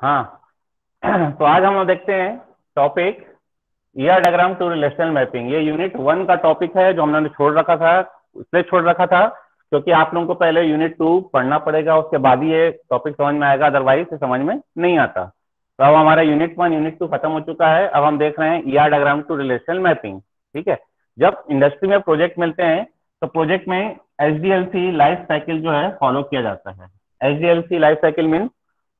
हाँ। तो आज हम देखते हैं topic ER diagram to relational mapping ये यूनिट वन का टॉपिक है जो हमने छोड़ रखा था, इसलिए छोड़ रखा था, क्योंकि आप लोगों को पहले यूनिट टू पढ़ना पड़ेगा, उसके बाद ही ये टॉपिक समझ में आएगा अदरवाइज़ समझ में नहीं आता। तो अब हमारा यूनिट वन यूनिट टू खत्म हो चुका है। अब हम देख रहे हैं ER diagram to relational mapping ठीक है? जब इंडस्ट्री में प्रोजेक्ट मिलते हैं तो प्रोजेक्ट में एच लाइफ साइकिल जो है फॉलो किया जाता है। H life cycle mean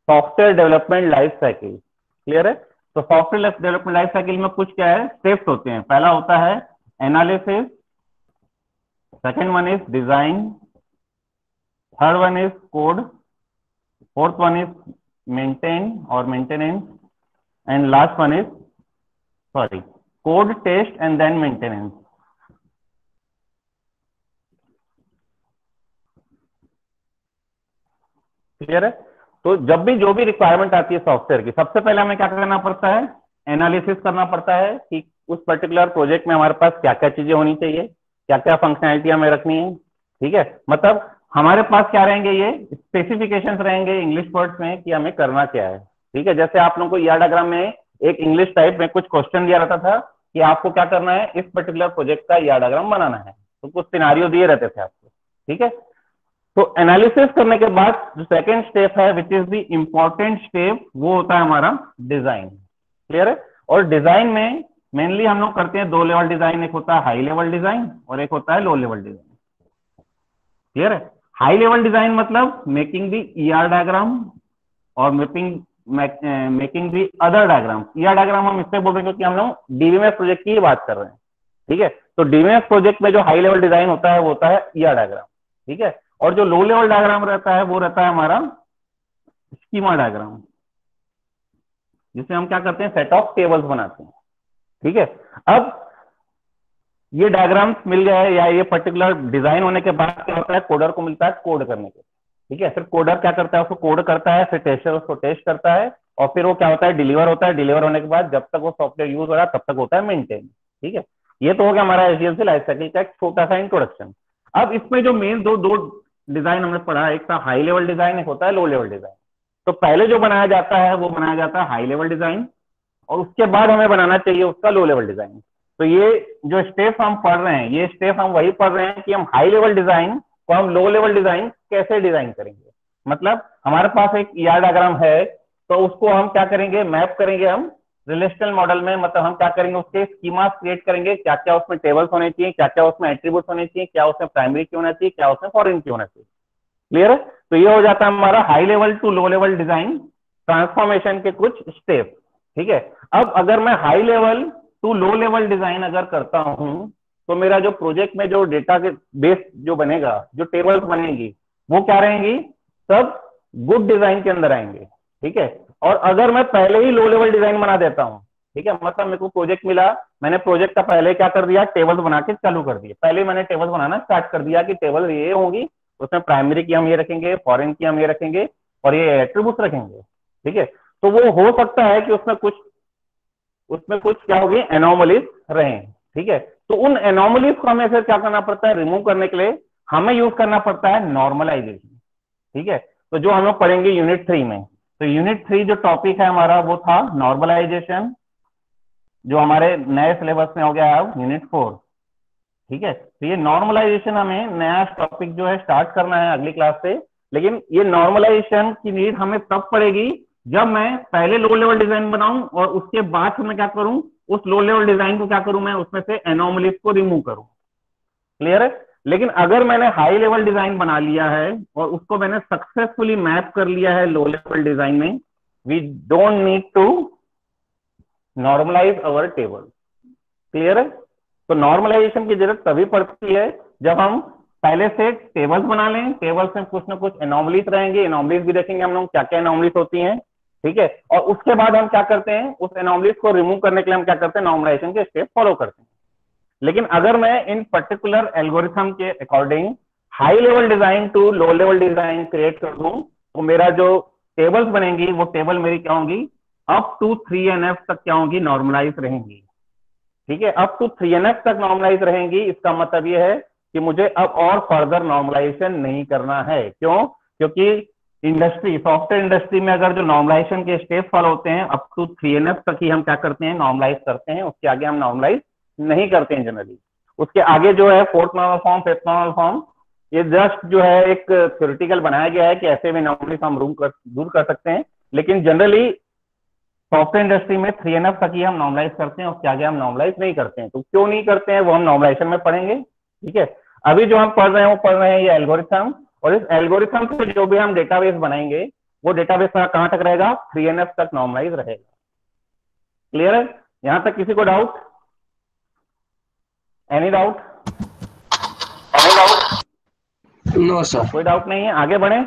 software development life cycle. Clear है? तो सॉफ्टवेयर डेवलपमेंट लाइफ साइकिल में कुछ क्या है? स्टेप्स होते हैं। पहला होता है analysis. Second one is design. Third one is code. Fourth one is maintain और maintenance. And last one is, sorry, code, test and then maintenance. Clear है? तो जब भी जो भी रिक्वायरमेंट आती है सॉफ्टवेयर की, सबसे पहले हमें क्या करना पड़ता है? एनालिसिस करना पड़ता है कि उस पर्टिकुलर प्रोजेक्ट में हमारे पास क्या क्या चीज़ें होनी चाहिए क्या क्या फंक्शनैलिटी हमें रखनी है, ठीक है? मतलब हमारे पास क्या रहेंगे ये? स्पेसिफिकेशन रहेंगे इंग्लिश वर्ड्स में कि हमें करना क्या है, ठीक है? जैसे आप लोगों को ईआर डायग्राम में एक इंग्लिश टाइप में कुछ क्वेश्चन दिया रहता था कि आपको क्या करना है? इस पर्टिकुलर प्रोजेक्ट का ईआर डायग्राम बनाना है। तो कुछ सिनारियो दिए रहते थे आपको, ठीक है? तो एनालिसिस करने के बाद जो सेकेंड स्टेप है which is the important step वो होता है हमारा डिज़ाइन क्लियर है? और डिज़ाइन में मेनली हम लोग करते हैं दो लेवल डिज़ाइन एक होता है हाई लेवल डिज़ाइन और एक होता है लो लेवल डिज़ाइन क्लियर है? हाई लेवल डिज़ाइन मतलब मेकिंग दी ईआर डायग्राम और making making the other diagram ER diagram हम इससे बोल रहे हैं क्योंकि हम लोग डीवीएमएस प्रोजेक्ट की बात कर रहे हैं. ठीक है? तो डीवीएमएस प्रोजेक्ट में जो हाई लेवल डिज़ाइन होता है, वो होता है ईआर डायग्राम ठीक है? और जो लो लेवल डायग्राम रहता है, वो रहता है हमारा स्कीमा डायग्राम जिसमें हम क्या करते हैं सेट ऑफ़ टेबल्स बनाते हैं। ठीक है? अब ये डायग्राम्स मिल गए या ये पर्टिकुलर डिज़ाइन होने के बाद क्या होता है कोडर को मिलता है कोड करने के। ठीक है? फिर कोडर क्या करता है, उसको कोड करता है, फिर टेस्टर उसको टेस्ट करता है, और फिर वो क्या होता है डिलीवर होता है। डिलीवर होने के बाद जब तक वो सॉफ्टवेयर यूज़ हो रहा है, तब तक होता है मेंटेन ठीक है? ये तो हो गया हमारा एच लाइफ साइकिल का एक छोटा सा इंट्रोडक्शन अब इसमें जो मेन दो दो डिज़ाइन हमने पढ़ा, एक था हाई लेवल डिज़ाइन एक होता है लो लेवल डिज़ाइन तो पहले जो बनाया जाता है, वो बनाया जाता है हाई लेवल डिज़ाइन और उसके बाद हमें बनाना चाहिए उसका लो लेवल डिज़ाइन तो ये जो स्टेप हम पढ़ रहे हैं, ये स्टेप हम वही पढ़ रहे हैं कि हम हाई लेवल डिज़ाइन को हम लो लेवल डिज़ाइन कैसे डिज़ाइन करेंगे। मतलब हमारे पास एक ईआर डायग्राम है तो उसको हम क्या करेंगे? मैप करेंगे हम। रिलेशनल मॉडल में मतलब हम क्या करेंगे, उसके स्कीमा क्रिएट करेंगे क्या क्या उसमें टेबल्स होने चाहिए क्या क्या उसमें एट्रीब्यूट होने चाहिए, क्या उसमें प्राइमरी की होना चाहिए, क्या उसमें फॉरन की होना चाहिए। क्लियर है? तो ये हो जाता है हमारा high level to low level design transformation के कुछ स्टेप ठीक है? अब अगर मैं high level to low level design अगर करता हूँ तो मेरा जो प्रोजेक्ट में जो डेटा के बेस जो बनेगा, जो टेबल्स बनेगी, वो क्या रहेंगी? सब गुड डिज़ाइन के अंदर आएँगे, ठीक है? और अगर मैं पहले ही लो लेवल डिज़ाइन बना देता हूँ, ठीक है? मतलब मेरे को प्रोजेक्ट मिला, मैंने प्रोजेक्ट का पहले क्या कर दिया? टेबल बना के चालू कर दिया पहले मैंने टेबल्स बनाना स्टार्ट कर दिया कि टेबल ये होगी, उसमें प्राइमरी की हम ये रखेंगे फॉरेन की हम ये रखेंगे और ये एट्रीब्यूट रखेंगे, ठीक है? तो वो हो सकता है कि उसमें कुछ उसमें कुछ क्या होगी? एनोमलीज रहे, ठीक है? तो उन एनोमलीज को हमें फिर क्या करना पड़ता है? रिमूव करने के लिए हमें यूज़ करना पड़ता है नॉर्मलाइजेशन ठीक है? तो जो हम लोग पढ़ेंगे यूनिट थ्री में तो यूनिट थ्री जो टॉपिक है हमारा वो था नॉर्मलाइजेशन जो हमारे नए सिलेबस में हो गया है यूनिट फोर ठीक है? तो ये नॉर्मलाइजेशन हमें नया टॉपिक जो है स्टार्ट करना है अगली क्लास से। लेकिन ये नॉर्मलाइजेशन की नीड हमें तब पड़ेगी जब मैं पहले लो लेवल डिज़ाइन बनाऊँ और उसके बाद मैं क्या करूँ? उस लो लेवल डिज़ाइन को क्या करूँ मैं? उसमें से एनोमलिस को रिमूव करूँ। क्लियर है? लेकिन अगर मैंने हाई लेवल डिज़ाइन बना लिया है और उसको मैंने सक्सेसफुली मैप कर लिया है लो लेवल डिज़ाइन में we don't need to normalize our table clear है? तो नॉर्मलाइजेशन की ज़रूरत तभी पड़ती है जब हम पहले से टेबल्स बना लें टेबल्स में कुछ ना कुछ एनॉमलीस रहेंगे एनॉमलीस भी देखेंगे हम लोग क्या क्या एनॉमलीस होती हैं, ठीक है? और उसके बाद हम क्या करते हैं? उस एनॉमलीस को रिमूव करने के लिए हम क्या करते हैं? नॉर्मलाइजेशन के स्टेप फॉलो करते हैं। लेकिन अगर मैं इन पर्टिकुलर एल्गोरिथम के according high level design to low level design create कर दूँ तो मेरा जो टेबल्स बनेंगी, वो टेबल मेरी क्या होंगी? Up to three N F तक क्या होंगी? नॉर्मलाइज रहेंगी। ठीक है? Up to three N F तक नॉर्मलाइज रहेंगी। इसका मतलब ये है कि मुझे अब और फर्दर नॉर्मलाइजेशन नहीं करना है। क्यों? क्योंकि इंडस्ट्री सॉफ्टवेयर इंडस्ट्री में अगर जो नॉर्मलाइजेशन के स्टेप फॉलो होते हैं up to three N F तक ही हम क्या करते हैं? नॉर्मलाइज करते हैं। उसके आगे हम नॉर्मलाइज नहीं करते हैं जनरली उसके आगे जो है fourth normal form fifth normal form ये जस्ट जो है एक थ्योरिटिकल बनाया गया है कि ऐसे भी नॉर्मली हम रूम कर, दूर कर सकते हैं। लेकिन जनरली सॉफ्टवेयर इंडस्ट्री में थ्री एन तक ही हम नॉर्मलाइज करते हैं, उसके आगे हम नॉर्मलाइज नहीं करते हैं। तो क्यों नहीं करते हैं, वो हम नॉर्मलाइजेशन में पढ़ेंगे, ठीक है? अभी जो हम पढ़ रहे हैं, वो पढ़ रहे हैं ये एल्गोरिथम और इस एल्गोरिथम से जो भी हम डेटाबेस बनाएँगे, वो डेटाबेस कहाँ तक रहेगा? थ्री एन तक नॉर्मलाइज रहेगा। क्लियर है? यहाँ तक किसी को doubt any doubt any doubt no sir कोई डाउट नहीं है? आगे बढ़े।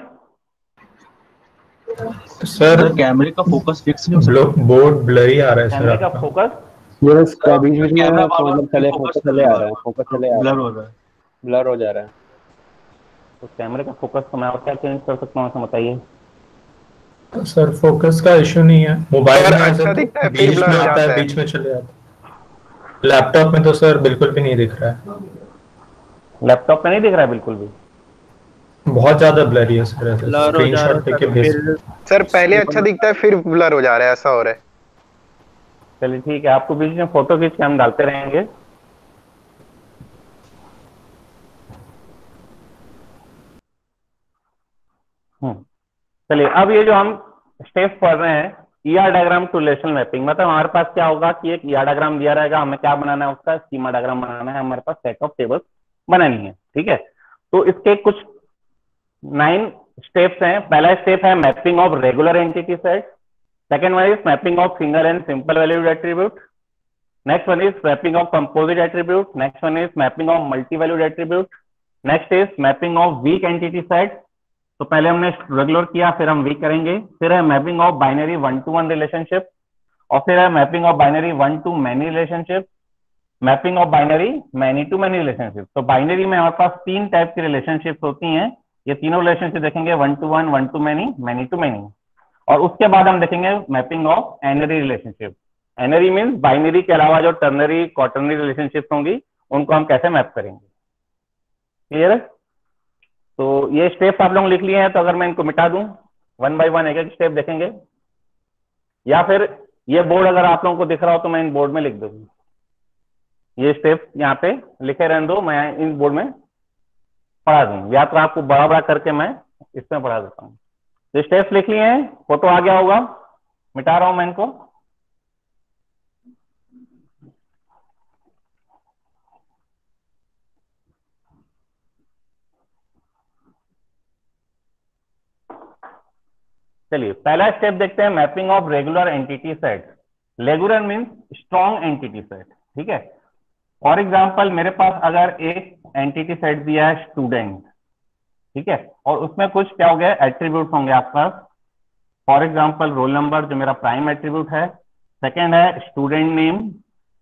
सर कैमरे का फोकस फिक्स नहीं हो सकता। बोर्ड ब्लरी आ रहा है सर का आपका। फोकस ये इसका बीच बीच में कैमरा मतलब चले फोकस चले आ रहा है फोकस चले आ रहा है। ब्लर हो रहा है। ब्लर हो जा रहा है। तो कैमरे का फोकस को मैं और क्या चेंज कर सकता हूँ ऐसा बताइए। सर फोकस का इशू नहीं है। मोबाइल में अच्छा ऐसा दिखता है, बीच में आता है है। बीच में चले जाता है। लैपटॉप में तो सर बिल्कुल भी नहीं दिख रहा है। लैपटॉप में नहीं दिख रहा है बिल्कुल भी? बहुत ज़्यादा ब्लरी है सर हो स्क्रीनशॉट लेके सर, भेज सर पहले अच्छा दिखता है फिर ब्लर हो जा रहा है ऐसा हो रहा है। चलिए ठीक है आपको बीच में फ़ोटो खींच के हम डालते रहेंगे। हम्म चलिए अब ये जो हम स्टेप पढ़ रहे हैं ER diagram to relational mapping मतलब हमारे पास क्या होगा कि एक ईआर डायग्राम दिया रहेगा, हमें क्या बनाना है उसका? स्कीमा डायग्राम बनाना है, हमारे पास सेट ऑफ़ टेबल्स बनानी है, ठीक है? तो इसके कुछ नाइन स्टेप्स हैं। पहला स्टेप है mapping of regular entity set second one is mapping of single and simple valued attribute next one is mapping of composite attribute next one is mapping of multi valued attribute. Next is mapping of weak entity set तो पहले हमने regular किया, फिर हम week करेंगे, फिर है mapping of binary one to one relationship और फिर है mapping of binary one to many relationship mapping of binary many to many relationship तो बाइनरी में हमारे पास तीन टाइप की रिलेशनशिप होती हैं। ये तीनों रिलेशनशिप देखेंगे one to one one to many many to many और उसके बाद हम देखेंगे mapping of n-ary relationship n-ary means binary के अलावा जो टर्नरी क्वार्टरनरी रिलेशनशिप होंगी, उनको हम कैसे मैप करेंगे? क्लियर है? तो ये स्टेप्स आप लोग लिख लिए हैं तो अगर मैं इनको मिटा दूँ वन बाय वन एक एक स्टेप देखेंगे। या फिर ये बोर्ड अगर आप लोगों को दिख रहा हो तो मैं इन बोर्ड में लिख दूँगी। ये स्टेप यहाँ पे लिखे रहने दो, मैं इन बोर्ड में पढ़ा दूँ या तो आपको बड़ा बड़ा करके मैं इसमें पढ़ा देता हूँ। तो स्टेप्स लिख लिए हैं फ़ोटो आ गया होगा। मिटा रहा हूँ मैं इनको। चलिए, पहला स्टेप देखते हैं mapping of regular entity set regular means strong entity set ठीक है? फॉर एग्ज़ाम्पल मेरे पास अगर एक एंटिटी सेट दिया है स्टूडेंट ठीक है? और उसमें कुछ क्या हो गया? एट्रीब्यूट होंगे आपके पास। फॉर एग्ज़ाम्पल रोल नंबर जो मेरा प्राइम एट्रीब्यूट है। सेकेंड है student name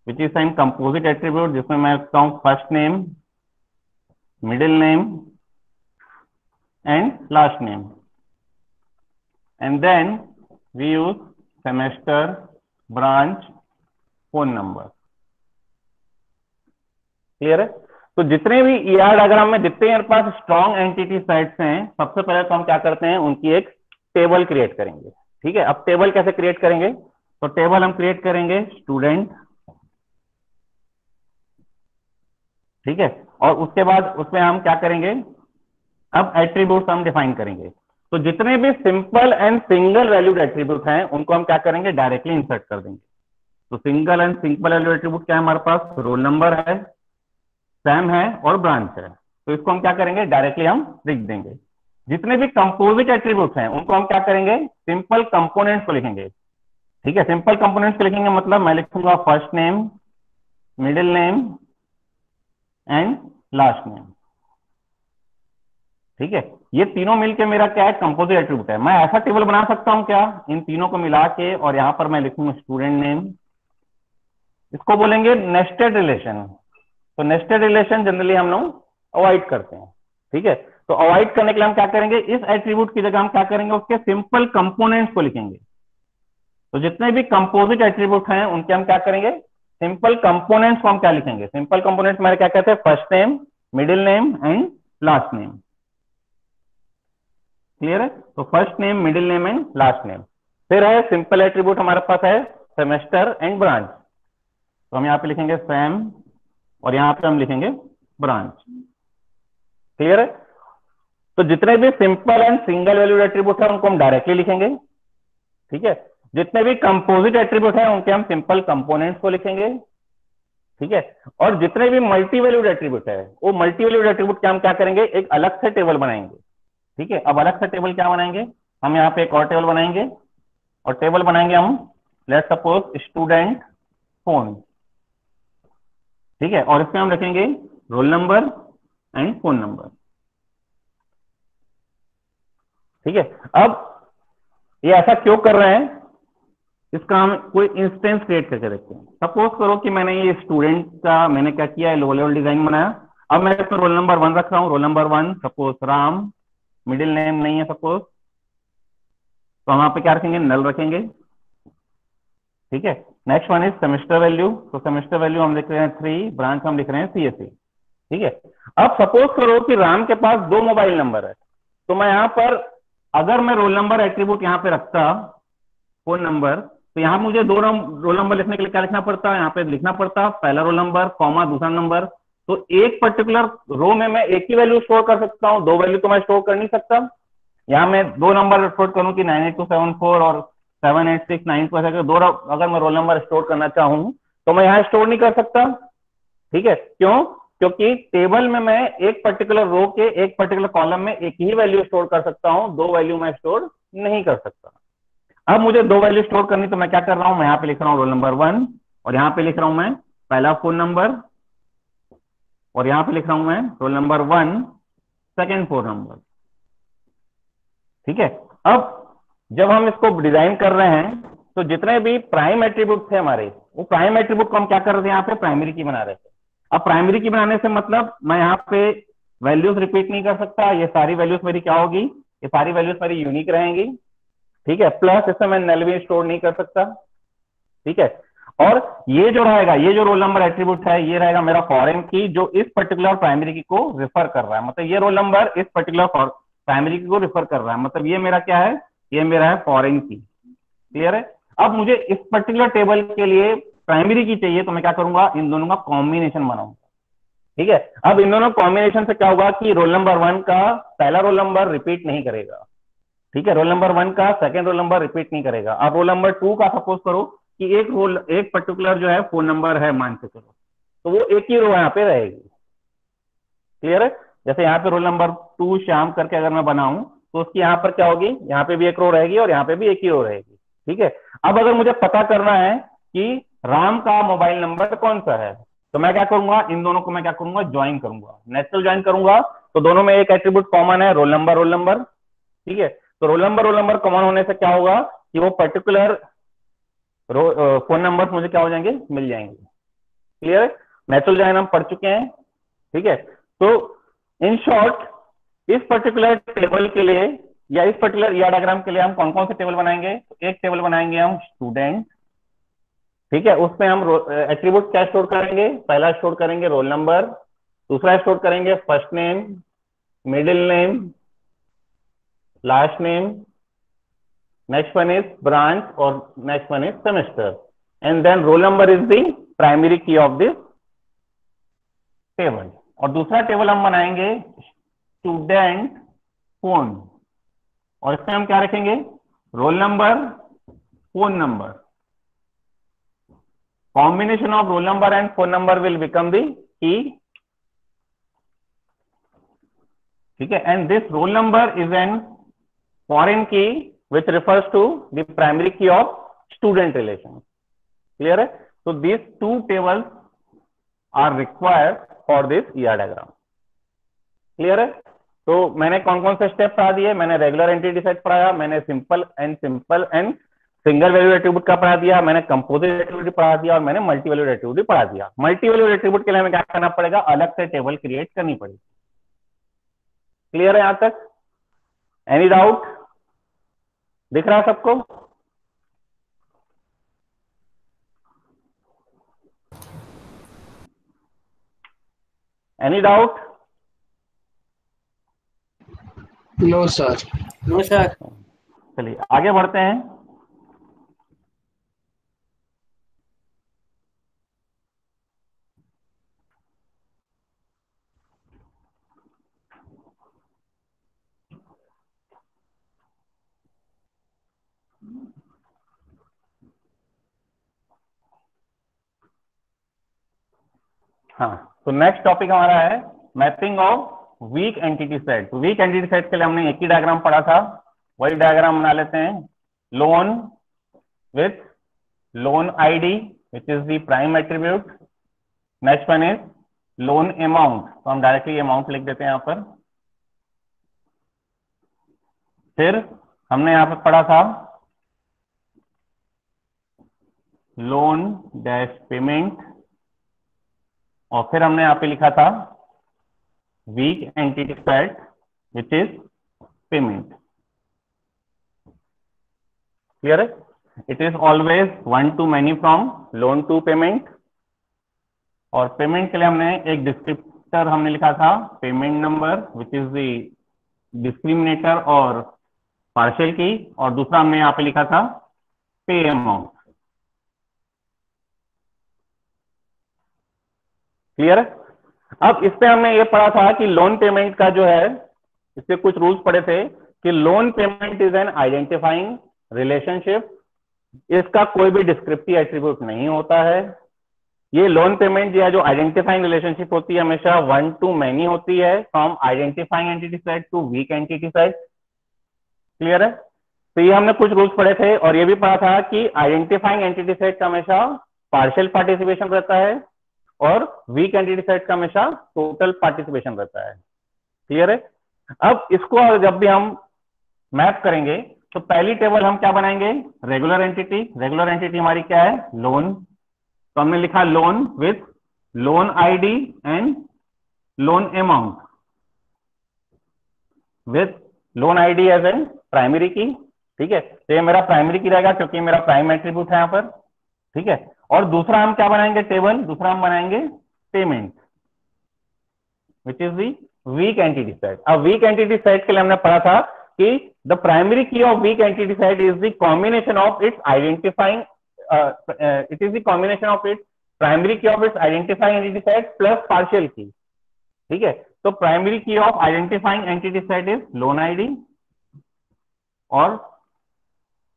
which is an composite attribute जिसमें मैं लिखता हूँ first name middle name and last name and then we use semester, branch, phone number. Clear है? तो जितने भी ई आर डायग्राम में जितने मेरे पास स्ट्रॉन्ग एंटिटी सेट्स हैं, सबसे पहले तो हम क्या करते हैं, उनकी एक टेबल क्रिएट करेंगे। ठीक है? अब टेबल कैसे क्रिएट करेंगे? तो टेबल हम क्रिएट करेंगे स्टूडेंट ठीक है? और उसके बाद उसमें हम क्या करेंगे? अब एट्रीब्यूट हम डिफाइन करेंगे। तो जितने भी simple and single valued attribute हैं, उनको हम क्या करेंगे? डायरेक्टली इंसर्ट कर देंगे। तो single and simple value attribute क्या है हमारे पास? रोल नंबर है सैम है और ब्रांच है। तो इसको हम क्या करेंगे? डायरेक्टली हम लिख देंगे। जितने भी कंपोजिट एट्रीब्यूट हैं, उनको हम क्या करेंगे? सिंपल कंपोनेंट्स को लिखेंगे। ठीक है? सिंपल कंपोनेंट्स को लिखेंगे मतलब मैं लिखूँगा first name middle name and last name ठीक है? ये तीनों मिलके मेरा क्या है कंपोजिट एट्रीब्यूट है। मैं ऐसा टेबल बना सकता हूँ क्या? इन तीनों को मिला के और यहाँ पर मैं लिखूँगा स्टूडेंट नेम इसको बोलेंगे नेस्टेड रिलेशन तो नेस्टेड रिलेशन जनरली हम लोग अवॉइड करते हैं। ठीक है? तो अवॉइड करने के लिए हम क्या करेंगे? इस एट्रीब्यूट की जगह हम क्या करेंगे? उसके सिंपल कंपोनेंट्स को लिखेंगे। तो जितने भी कंपोजिट एट्रीब्यूट हैं, उनके हम क्या करेंगे? सिंपल कंपोनेंट्स को हम क्या लिखेंगे? सिंपल कंपोनेंट्स मेरे क्या कहते हैं? First name middle name and last name clear है? तो first name middle name and last name फिर है सिंपल एट्रीब्यूट हमारे पास है सेमेस्टर एंड ब्रांच तो हम यहाँ पे लिखेंगे सैम और यहाँ पे हम लिखेंगे ब्रांच क्लियर है? तो जितने भी simple and single valued attribute है, उनको हम डायरेक्टली लिखेंगे। ठीक है? जितने भी कंपोजिट एट्रीब्यूट है, उनके हम सिंपल कंपोनेंट्स को लिखेंगे। ठीक है? और जितने भी मल्टी वैल्यूड एट्रीब्यूट है, वो मल्टी वैल्यूड एट्रीब्यूट क्या हम क्या करेंगे? एक अलग से टेबल बनाएँगे। ठीक है? अब अलग से टेबल क्या बनाएँगे? हम यहाँ पे एक और टेबल बनाएँगे। और टेबल बनाएँगे हम लेट सपोज़ स्टूडेंट फ़ोन ठीक है? और इसमें हम रखेंगे roll number and phone number ठीक है? अब ये ऐसा क्यों कर रहे हैं? इसका हम कोई इंस्टेंस क्रिएट करके देखते हैं। सपोज़ करो कि मैंने ये स्टूडेंट का मैंने क्या किया है? लो लेवल डिज़ाइन बनाया। अब मैं इसमें रोल नंबर वन रख रहा हूँ। Roll number one suppose Ram. Middle name नहीं है सपोज़ तो हम पे क्या रखेंगे? नल रखेंगे। ठीक है? Next one is semester value तो सेमेस्टर वैल्यू हम लिख रहे हैं थ्री ब्रांच हम लिख रहे हैं सीएससी ठीक है? अब सपोज़ करो कि राम के पास दो मोबाइल नंबर है। तो मैं यहाँ पर, अगर मैं रोल नंबर एट्रीब्यूट यहाँ पे रखता फ़ोन नंबर तो यहाँ मुझे दो रोल नंबर लिखने के लिए क्या लिखना पड़ता? है यहाँ पे लिखना पड़ता, पहला रोल नंबर कॉमा दूसरा नंबर तो एक पर्टिकुलर रो में मैं एक ही वैल्यू स्टोर कर सकता हूँ, दो वैल्यू तो मैं स्टोर कर नहीं सकता। यहाँ मैं दो नंबर स्टोर करूँ कि nine eight two seven four और seven eight six nine two ऐसा दो अगर मैं रोल नंबर स्टोर करना चाहूँ तो मैं यहाँ स्टोर नहीं कर सकता। ठीक है? क्यों? क्योंकि टेबल में मैं एक पर्टिकुलर रो के एक पर्टिकुलर कॉलम में एक ही वैल्यू स्टोर कर सकता हूँ, दो वैल्यू मैं स्टोर नहीं कर सकता। अब मुझे दो वैल्यू स्टोर करनी तो मैं क्या कर रहा हूँ? मैं यहाँ पे लिख रहा हूँ रोल नंबर वन और यहाँ पे लिख रहा हूँ मैं पहला फ़ोन नंबर और यहाँ पे लिख रहा हूँ मैं roll number one second four number ठीक है? अब, जब हम इसको डिज़ाइन कर रहे हैं तो जितने भी प्राइम एट्रीब्यूट थे हमारे, वो प्राइम एट्रीब्यूट को हम क्या कर रहे थे? यहाँ पे प्राइमरी की बना रहे थे। अब प्राइमरी की बनाने से मतलब मैं यहाँ पे वैल्यूज़ रिपीट नहीं कर सकता। ये सारी वैल्यूज़ मेरी क्या होगी? ये सारी वैल्यूज़ मेरी यूनिक रहेंगी। ठीक है? प्लस इसमें मैं नल भी स्टोर नहीं कर सकता। ठीक है? और ये जो रहेगा, ये जो रोल नंबर एट्रीब्यूट है, ये रहेगा मेरा फॉरेन की जो इस पर्टिकुलर प्राइमरी की को रिफर कर रहा है। मतलब ये रोल नंबर इस पर्टिकुलर प्राइमरी की को रिफर कर रहा है। मतलब ये मेरा क्या है? ये मेरा है फॉरेन की क्लियर है? अब मुझे इस पर्टिकुलर टेबल के लिए प्राइमरी की चाहिए तो मैं क्या करूँगा? इन दोनों का कॉम्बिनेशन बनाऊँगा। ठीक है? अब इन दोनों कॉम्बिनेशन से क्या होगा कि रोल नंबर वन का पहला रोल नंबर रिपीट नहीं करेगा। ठीक है? रोल नंबर वन का सेकंड रोल नंबर रिपीट नहीं करेगा। अब रोल नंबर टू का सपोज़ करो कि एक रोल एक पर्टिकुलर जो है फ़ोन नंबर है मान के चलो। तो वो एक ही रो यहाँ पे रहेगी। क्लियर है? जैसे यहाँ पे रोल नंबर टू श्याम करके अगर मैं बनाऊँ तो उसकी यहाँ पर क्या होगी? यहाँ पे भी एक रो रहेगी और यहाँ पे भी एक ही रो रहेगी। ठीक है? अब अगर मुझे पता करना है कि राम का मोबाइल नंबर कौन सा है तो मैं क्या करूँगा? इन दोनों को मैं क्या करूँगा? ज्वाइन करूँगा। नेचुरल ज्वाइन करूँगा। तो दोनों में एक एट्रीब्यूट कॉमन है रोल नंबर रोल नंबर ठीक है? तो roll number roll number common होने से क्या होगा कि वो पर्टिकुलर फ़ोन नंबर मुझे क्या हो जाएँगे? मिल जाएँगे। क्लियर नेचुरल ज्वाइन हम पढ़ चुके हैं। ठीक है? तो इन शॉर्ट इस पर्टिकुलर टेबल के लिए या इस पर्टिकुलर या डायग्राम के लिए हम कौन कौन से टेबल बनाएँगे? तो एक टेबल बनाएँगे हम स्टूडेंट ठीक है? उसमें हम एट्रीब्यूट क्या स्टोर करेंगे? पहला स्टोर करेंगे रोल नंबर दूसरा स्टोर करेंगे first name middle name last name next one is branch और next one is semester and then roll number is the primary key of this table और दूसरा table हम बनाएँगे स्टूडेंट फ़ोन और इसमें हम क्या रखेंगे? Roll number phone number of roll number and phone number will become the key. ठीक है? And this roll number is an foreign key. Which refers to the primary key of student relation. Clear है? So, these two tables are required for this ER diagram. Clear है? तो मैंने कौन कौन से step पढ़ा दिए? मैंने रेगुलर एंटिटी सेट पढ़ाया, मैंने simple and simple and single value attribute का पढ़ा दिया, मैंने कंपोजिट एट्रीब्यूट पढ़ा दिया और मैंने मल्टी वैल्यू एट्रीब्यूट पढ़ा दिया। मल्टी वैल्यू एट्रीब्यूट के लिए हमें क्या करना पड़ेगा? अलग से टेबल क्रिएट करनी पड़ेगी। क्लियर है यहाँ तक? एनी डाउट दिख रहा सबको? Any doubt no sir no sir चलिए आगे बढ़ते हैं। हाँ तो नेक्स्ट टॉपिक हमारा है mapping of weak entity set weak entity set के लिए हमने एक ही डायग्राम पढ़ा था, वही डायग्राम बना लेते हैं. Loan with loan ID which is the prime attribute next one is loan amount तो हम डायरेक्टली अमाउंट लिख देते हैं यहाँ पर. फिर हमने यहाँ पर पढ़ा था लोन डैश पेमेंट और फिर हमने यहाँ पे लिखा था weak entity set which is payment clear है? It is always one to many from loan to payment और पेमेंट के लिए हमने एक डिस्क्रिप्टर हमने लिखा था payment number which is the discriminator और पार्शियल की और दूसरा हमने यहाँ पे लिखा था पे अमाउंट क्लियर है? अब इस पे हमने ये पढ़ा था कि लोन पेमेंट का जो है इससे कुछ रूल्स पढ़े थे कि loan payment is an identifying relationship इसका कोई भी डिस्क्रिप्टिव एट्रीब्यूट नहीं होता है। ये लोन पेमेंट या जो आइडेंटिफाइंग रिलेशनशिप होती है हमेशा वन टू मैनी होती है। From identifying entity set to weak entity set clear है? तो ये हमने कुछ रूल्स पढ़े थे और ये भी पढ़ा था कि आइडेंटिफाइंग एंटिटी सेट का हमेशा पार्शियल पार्टिसिपेशन रहता है। और वीक एंटिटी सेट का हमेशा टोटल पार्टिसिपेशन रहता है। क्लियर है? अब इसको जब भी हम मैप करेंगे तो पहली टेबल हम क्या बनाएँगे? रेगुलर एंटिटी रेगुलर एंटिटी हमारी क्या है? लोन तो हमने लिखा loan with loan ID and loan amount with loan ID as an primary key ठीक है? तो ये मेरा प्राइमरी की रहेगा क्योंकि मेरा प्राइम एट्रीब्यूट है यहाँ पर। ठीक है? और दूसरा हम क्या बनाएँगे? टेबल दूसरा हम बनाएँगे payment which is the weak entity set अब वीक एंटिटी सेट के लिए हमने पढ़ा था कि the primary key of weak entity set is the combination of its identifying it is the combination of its primary key of its identifying entity set plus partial key ठीक है? तो primary key of identifying entity set is loan ID और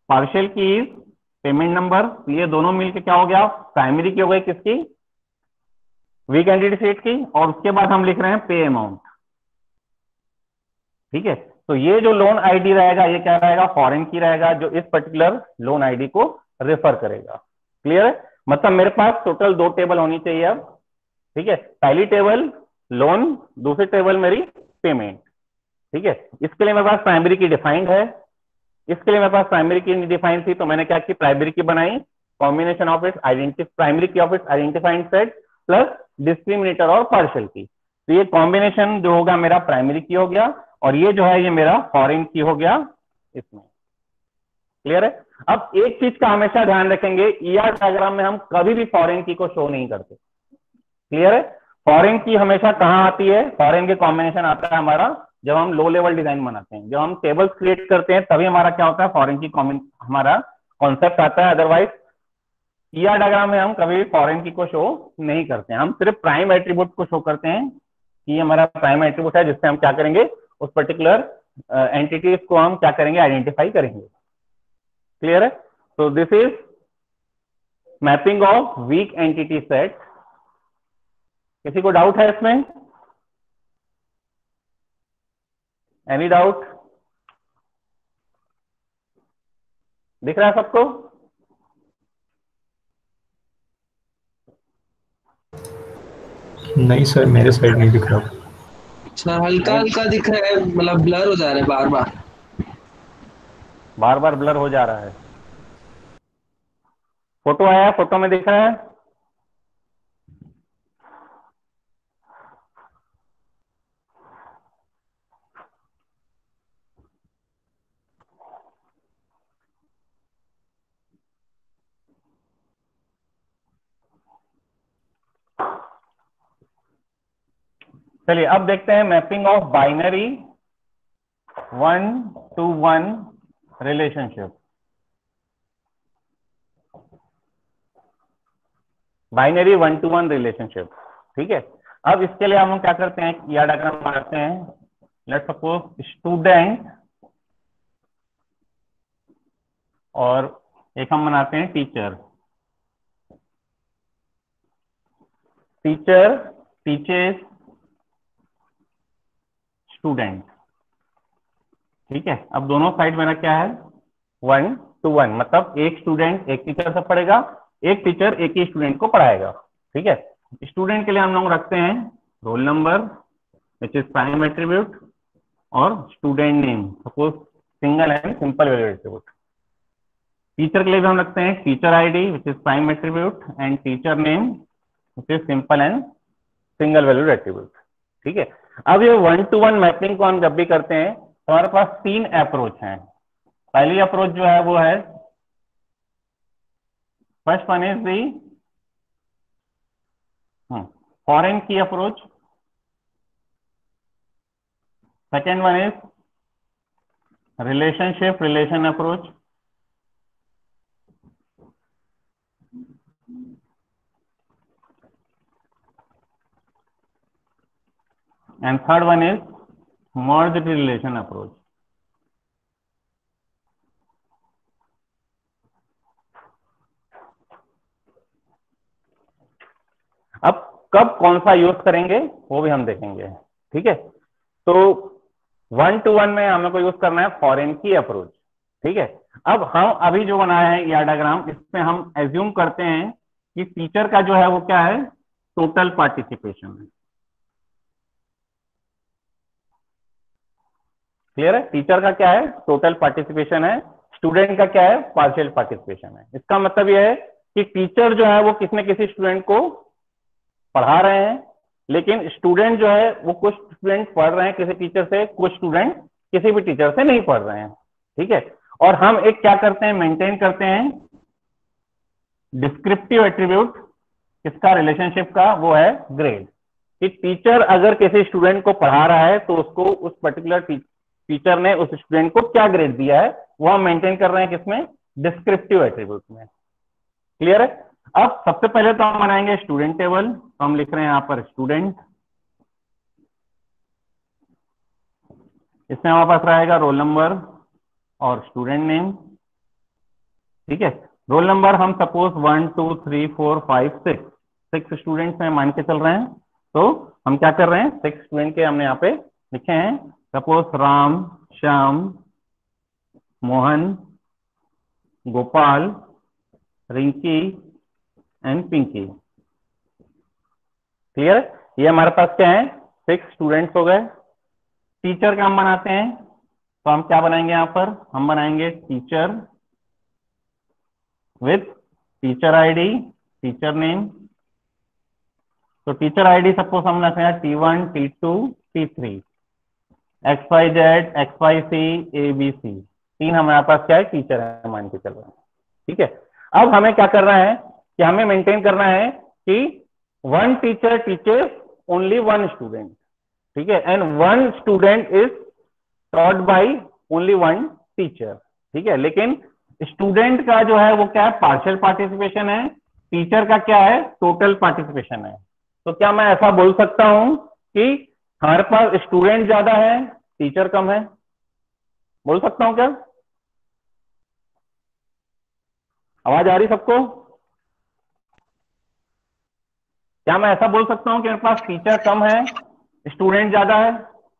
partial key is payment number ये दोनों मिलके क्या हो गया? प्राइमरी की हो गई किसकी? वीक एंटिटी सेट की, और उसके बाद हम लिख रहे हैं पे अमाउंट। ठीक है? तो ये जो लोन आईडी रहेगा, ये क्या रहेगा? फॉरेन की रहेगा, जो इस पर्टिकुलर लोन आईडी को रेफर करेगा। क्लियर है? मतलब मेरे पास टोटल दो टेबल होनी चाहिए अब। ठीक है? पहली टेबल लोन दूसरी टेबल मेरी पेमेंट ठीक है? इसके लिए मेरे पास प्राइमरी की डिफाइंड है। इसके लिए मेरे पास प्राइमरी की डिफाइन थी तो मैंने क्या की? प्राइमरी की बनाई combination of its identify primary key of its identifying set plus discriminator और पार्शियल की। तो ये कॉम्बिनेशन जो होगा मेरा प्राइमरी की हो गया और ये जो है, ये मेरा फॉरेन की हो गया इसमें। क्लियर है? अब एक चीज़ का हमेशा ध्यान रखेंगे ईआर डायग्राम में हम कभी भी फॉरेन की को शो नहीं करते। क्लियर है? फॉरेन की हमेशा कहाँ आती है? फॉरेन के कॉम्बिनेशन आता है हमारा जब हम लो लेवल डिज़ाइन बनाते हैं, जब हम टेबल्स क्रिएट करते हैं, तभी हमारा क्या होता है? फॉरेन की हमारा कॉन्सेप्ट आता है। अदरवाइज़ ईआर डायग्राम में हम कभी फॉरेन की को शो नहीं करते हम सिर्फ़ प्राइम एट्रीब्यूट को शो करते हैं कि हमारा प्राइम एट्रीब्यूट है, जिससे हम क्या करेंगे? उस पर्टिकुलर एंटिटीज को हम क्या करेंगे? आइडेंटिफाई करेंगे। क्लियर है? तो this is mapping of weak entity set किसी को डाउट है इसमें? एनी डाउट दिख रहा है सबको? नहीं सर मेरे साइड नहीं दिख रहा। सर हल्का हल्का दिख रहा है मतलब ब्लर हो जा रहा है बार बार। बार बार ब्लर हो जा रहा है। फ़ोटो आया फ़ोटो में दिख रहा है? चलिए, अब देखते हैं mapping of binary one to one relationship binary one to one relationship ठीक है? अब इसके लिए हम क्या करते हैं, या डायग्राम बनाते हैं। लेट सपोज़ स्टूडेंट और एक हम बनाते हैं टीचर टीचर टीचर्स स्टूडेंट ठीक है? अब दोनों साइड मेरा क्या है? वन टू वन मतलब एक स्टूडेंट एक टीचर से पढ़ेगा, एक टीचर एक ही स्टूडेंट को पढ़ाएगा। ठीक है? स्टूडेंट के लिए हम लोग रखते हैं roll number which is prime attribute और student name suppose single and simple value attribute teacher के लिए भी हम रखते हैं teacher ID which is prime attribute and teacher name which is simple and single value attribute ठीक है? अब ये वन टू वन मैपिंग को हम जब भी करते हैं तो हमारे पास तीन अप्रोच हैं। पहली अप्रोच जो है, वो है first one is the foreign key approach second one is relationship relation approach and third one is merged relation approach. अब कब कौन सा यूज़ करेंगे, वो भी हम देखेंगे, ठीक है? तो वन टू वन में हमें को यूज़ करना है फॉरेन की अप्रोच ठीक है? अब हम अभी जो बनाया है या डायग्राम इसमें हम एज्यूम करते हैं कि टीचर का जो है वो क्या है? टोटल पार्टिसिपेशन है। क्लियर है? टीचर का क्या है? टोटल पार्टिसिपेशन है. स्टूडेंट का क्या है? पार्शियल पार्टिसिपेशन है. इसका मतलब यह है कि टीचर जो है, वो किसी न किसी स्टूडेंट को पढ़ा रहे हैं, लेकिन स्टूडेंट जो है, वो कुछ स्टूडेंट पढ़ रहे हैं किसी टीचर से, कुछ स्टूडेंट किसी भी टीचर से नहीं पढ़ रहे हैं। ठीक है? और हम एक क्या करते हैं? मेंटेन करते हैं। डिस्क्रिप्टिव एट्रीब्यूट किसका? रिलेशनशिप का, वो है ग्रेड कि टीचर अगर किसी स्टूडेंट को पढ़ा रहा है तो उसको उस पर्टिकुलर टीचर ने उस स्टूडेंट को क्या ग्रेड दिया है, वो हम मेंटेन कर रहे हैं किसमें? डिस्क्रिप्टिव एट्रीब्यूट में। क्लियर है? अब सबसे पहले तो हम बनाएँगे स्टूडेंट टेबल तो हम लिख रहे हैं यहाँ पर स्टूडेंट इसमें हमारे पास रहेगा रोल नंबर और स्टूडेंट नेम ठीक है? रोल नंबर हम suppose one two three four five six six students में मान के चल रहे हैं। तो हम क्या कर रहे हैं? सिक्स स्टूडेंट के हमने यहाँ पे लिखे हैं। Suppose Ram, Shyam, Mohan, Gopal, Rinki and Pinki. Clear ये हमारे पास क्या है? सिक्स स्टूडेंट्स हो गए। टीचर का हम बनाते हैं। तो हम क्या बनाएँगे यहाँ पर? हम बनाएँगे teacher with teacher ID teacher name तो टीचर आईडी सपोज़ हम रखते T one T two T three X Y Z X Y C A B C तीन हमारे पास क्या है? टीचर है मान के चल रहे हैं। ठीक है? अब हमें क्या करना है कि हमें मेंटेन करना है कि one teacher teaches only one student ठीक है? And one student is taught by only one teacher ठीक है? लेकिन स्टूडेंट का जो है, वो क्या है? पार्शियल पार्टिसिपेशन है। टीचर का क्या है? टोटल पार्टिसिपेशन है। तो क्या मैं ऐसा बोल सकता हूँ कि हमारे पास स्टूडेंट ज़्यादा है टीचर कम है। बोल सकता हूँ क्या? आवाज़ आ रही सबको? क्या मैं ऐसा बोल सकता हूँ कि मेरे पास टीचर कम है स्टूडेंट ज़्यादा है?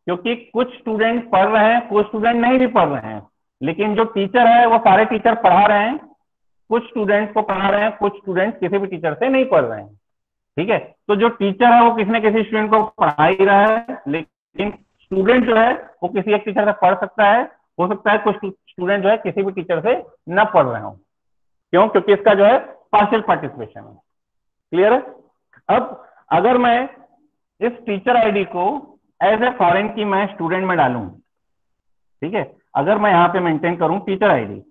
क्योंकि कुछ स्टूडेंट पढ़ रहे हैं, कुछ स्टूडेंट नहीं भी पढ़ रहे हैं। लेकिन जो टीचर है, वो सारे टीचर पढ़ा रहे हैं। कुछ स्टूडेंट्स को पढ़ा रहे हैं, कुछ स्टूडेंट किसी भी टीचर से नहीं पढ़ रहे हैं। ठीक है? तो जो टीचर है, वो किसी न किसी स्टूडेंट को पढ़ा ही रहा है, लेकिन स्टूडेंट जो है, वो किसी एक टीचर से पढ़ सकता है, हो सकता है कुछ स्टूडेंट जो है, किसी भी टीचर से न पढ़ रहे हो। क्यों? क्योंकि इसका जो है पार्शियल पार्टिसिपेशन है। क्लियर है? अब, अगर मैं इस टीचर आईडी को एज ए फॉरेन की मैं स्टूडेंट में डालूं, ठीक है? अगर मैं यहाँ पे मेंटेन करूँ टीचर आईडी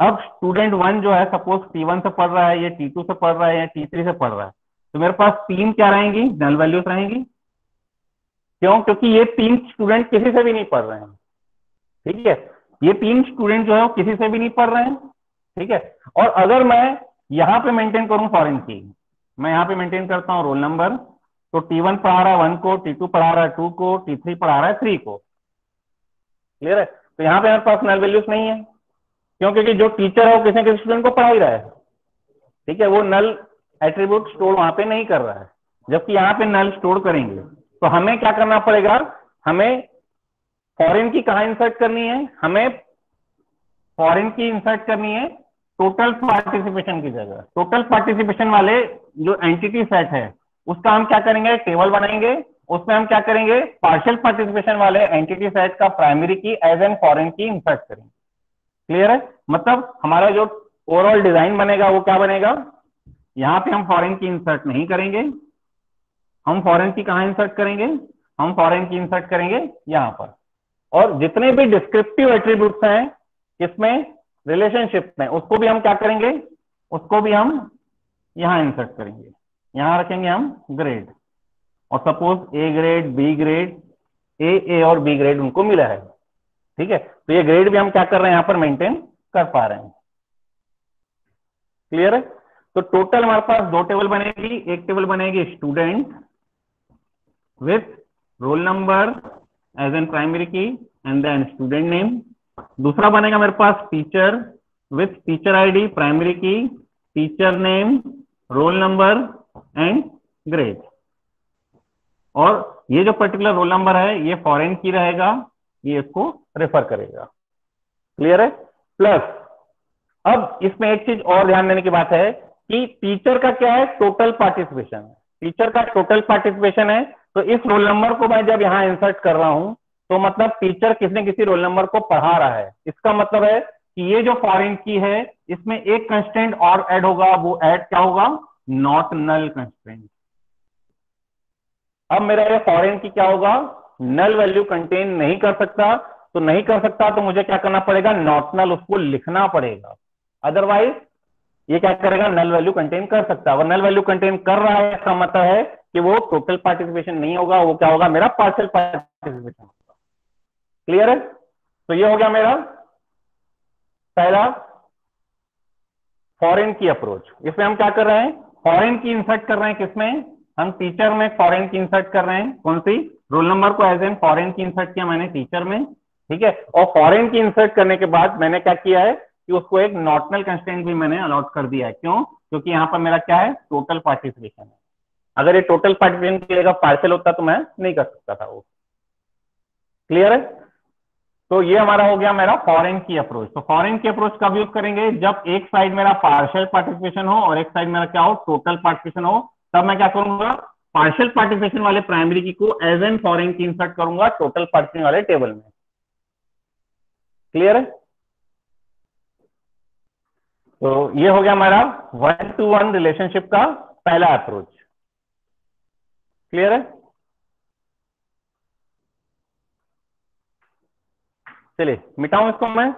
अब स्टूडेंट वन जो है सपोज़ टी वन से पढ़ रहा है, या टी टू से पढ़ रहा है, या टी थ्री से पढ़ रहा है तो मेरे पास तीन क्या रहेंगी? नल वैल्यूज़ रहेंगी। क्यों? क्योंकि ये तीन स्टूडेंट किसी से भी नहीं पढ़ रहे हैं। ठीक है? ये तीन स्टूडेंट जो है वो किसी से भी नहीं पढ़ रहे हैं। ठीक है? और अगर मैं यहाँ पे मेंटेन करूँ फॉरेन की, मैं यहाँ पे मेंटेन करता हूँ रोल नंबर तो टी वन पढ़ा रहा है वन को टी टू पढ़ा रहा है टू को टी थ्री पढ़ा रहा है थ्री को। क्लियर है? तो यहाँ पे हमारे पास नल वैल्यूज़ नहीं है। क्यों? क्योंकि जो टीचर है वो किसी किसी स्टूडेंट को पढ़ा ही रहा है। ठीक है? वो नल एट्रीब्यूट स्टोर वहाँ पे नहीं कर रहा है। जबकि यहाँ पे नल स्टोर करेंगे। तो हमें क्या करना पड़ेगा? हमें फॉरेन की कहा इंसर्ट करनी है? हमें फॉरेन की इंसर्ट करनी है टोटल पार्टिसिपेशन की जगह। टोटल पार्टिसिपेशन वाले जो एंटिटी सेट है, उसका हम क्या करेंगे? टेबल बनाएँगे। उसमें हम क्या करेंगे? पार्शियल पार्टिसिपेशन वाले एंटिटी सेट का primary key as an foreign key insert करेंगे। क्लियर है? मतलब हमारा जो ओवरऑल डिज़ाइन बनेगा, वो क्या बनेगा? यहाँ पे हम फॉरेन की इंसर्ट नहीं करेंगे। हम फॉरेन की कहा इंसर्ट करेंगे? हम फॉरेन की इंसर्ट करेंगे यहाँ पर। और जितने भी डिस्क्रिप्टिव एट्रीब्यूट्स हैं, किसमें? रिलेशनशिप में। उसको भी हम क्या करेंगे? उसको भी हम यहाँ इंसर्ट करेंगे। यहाँ रखेंगे हम ग्रेड और suppose A grade B grade A A और बी ग्रेड उनको मिला है। ठीक है? तो ये ग्रेड भी हम क्या कर रहे हैं? यहाँ पर मेंटेन कर पा रहे हैं। क्लियर है? तो टोटल हमारे पास दो टेबल बनेगी, एक टेबल बनेगी student with roll number as an primary key and then student name दूसरा बनेगा मेरे पास teacher with teacher ID primary key teacher name roll number and grade और ये जो पर्टिकुलर रोल नंबर है, ये फॉरेन की रहेगा, ये इसको रेफर करेगा। क्लियर है? प्लस अब इसमें एक चीज़ और ध्यान देने की बात है कि टीचर का क्या है? टोटल पार्टिसिपेशन टीचर का टोटल पार्टिसिपेशन है तो इस रोल नंबर को मैं जब यहाँ इंसर्ट कर रहा हूँ तो मतलब टीचर किसी न किसी रोल नंबर को पढ़ा रहा है। इसका मतलब है कि ये जो फॉरेन की है, इसमें एक कंस्टेंट और ऐड होगा। वो ऐड क्या होगा? नॉट नल कंस्टेंट अब मेरा ये फॉरेन की क्या होगा? नल वैल्यू कंटेन नहीं कर सकता। तो नहीं कर सकता तो मुझे क्या करना पड़ेगा? नॉट नल उसको लिखना पड़ेगा। अदरवाइज़ ये क्या करेगा? नल वैल्यू कंटेन कर सकता है। अगर नल वैल्यू कंटेन कर रहा है, इसका मतलब है कि वो टोटल पार्टिसिपेशन नहीं होगा, वो क्या होगा? मेरा पार्शियल पार्टिसिपेशन होगा। क्लियर है? तो ये हो गया मेरा पहला फॉरेन की अप्रोच इसमें हम क्या कर रहे हैं? फॉरेन की इंसर्ट कर रहे हैं किसमें? हम टीचर में फॉरेन की इंसर्ट कर रहे हैं। कौन सी? रोल नंबर को as an foreign key insert किया मैंने टीचर में। ठीक है? और फॉरेन की इंसर्ट करने के बाद मैंने क्या किया है? कि उसको एक नॉटनल कंस्टेंट भी मैंने अलॉट कर दिया है। क्यों? क्योंकि यहाँ पर मेरा क्या है? टोटल पार्टिसिपेशन है। अगर ये टोटल पार्टिसिपेशन की जगह पार्सल होता तो मैं नहीं कर सकता था वो। क्लियर है? तो ये हमारा हो गया मेरा फॉरेन की अप्रोच तो फॉरेन की अप्रोच कब यूज़ करेंगे? जब एक साइड मेरा पार्शियल पार्टिसिपेशन हो और एक साइड मेरा क्या हो? टोटल पार्टिसिपेशन हो, तब मैं क्या करूँगा? पार्शियल पार्टिसिपेशन वाले प्राइमरी की को as an foreign key insert करूँगा टोटल पार्टिसिपेशन वाले टेबल में। क्लियर है? तो ये हो गया हमारा वन टू वन रिलेशनशिप का पहला अप्रोच क्लियर है? चलिए, मिटाऊं इसको मैं।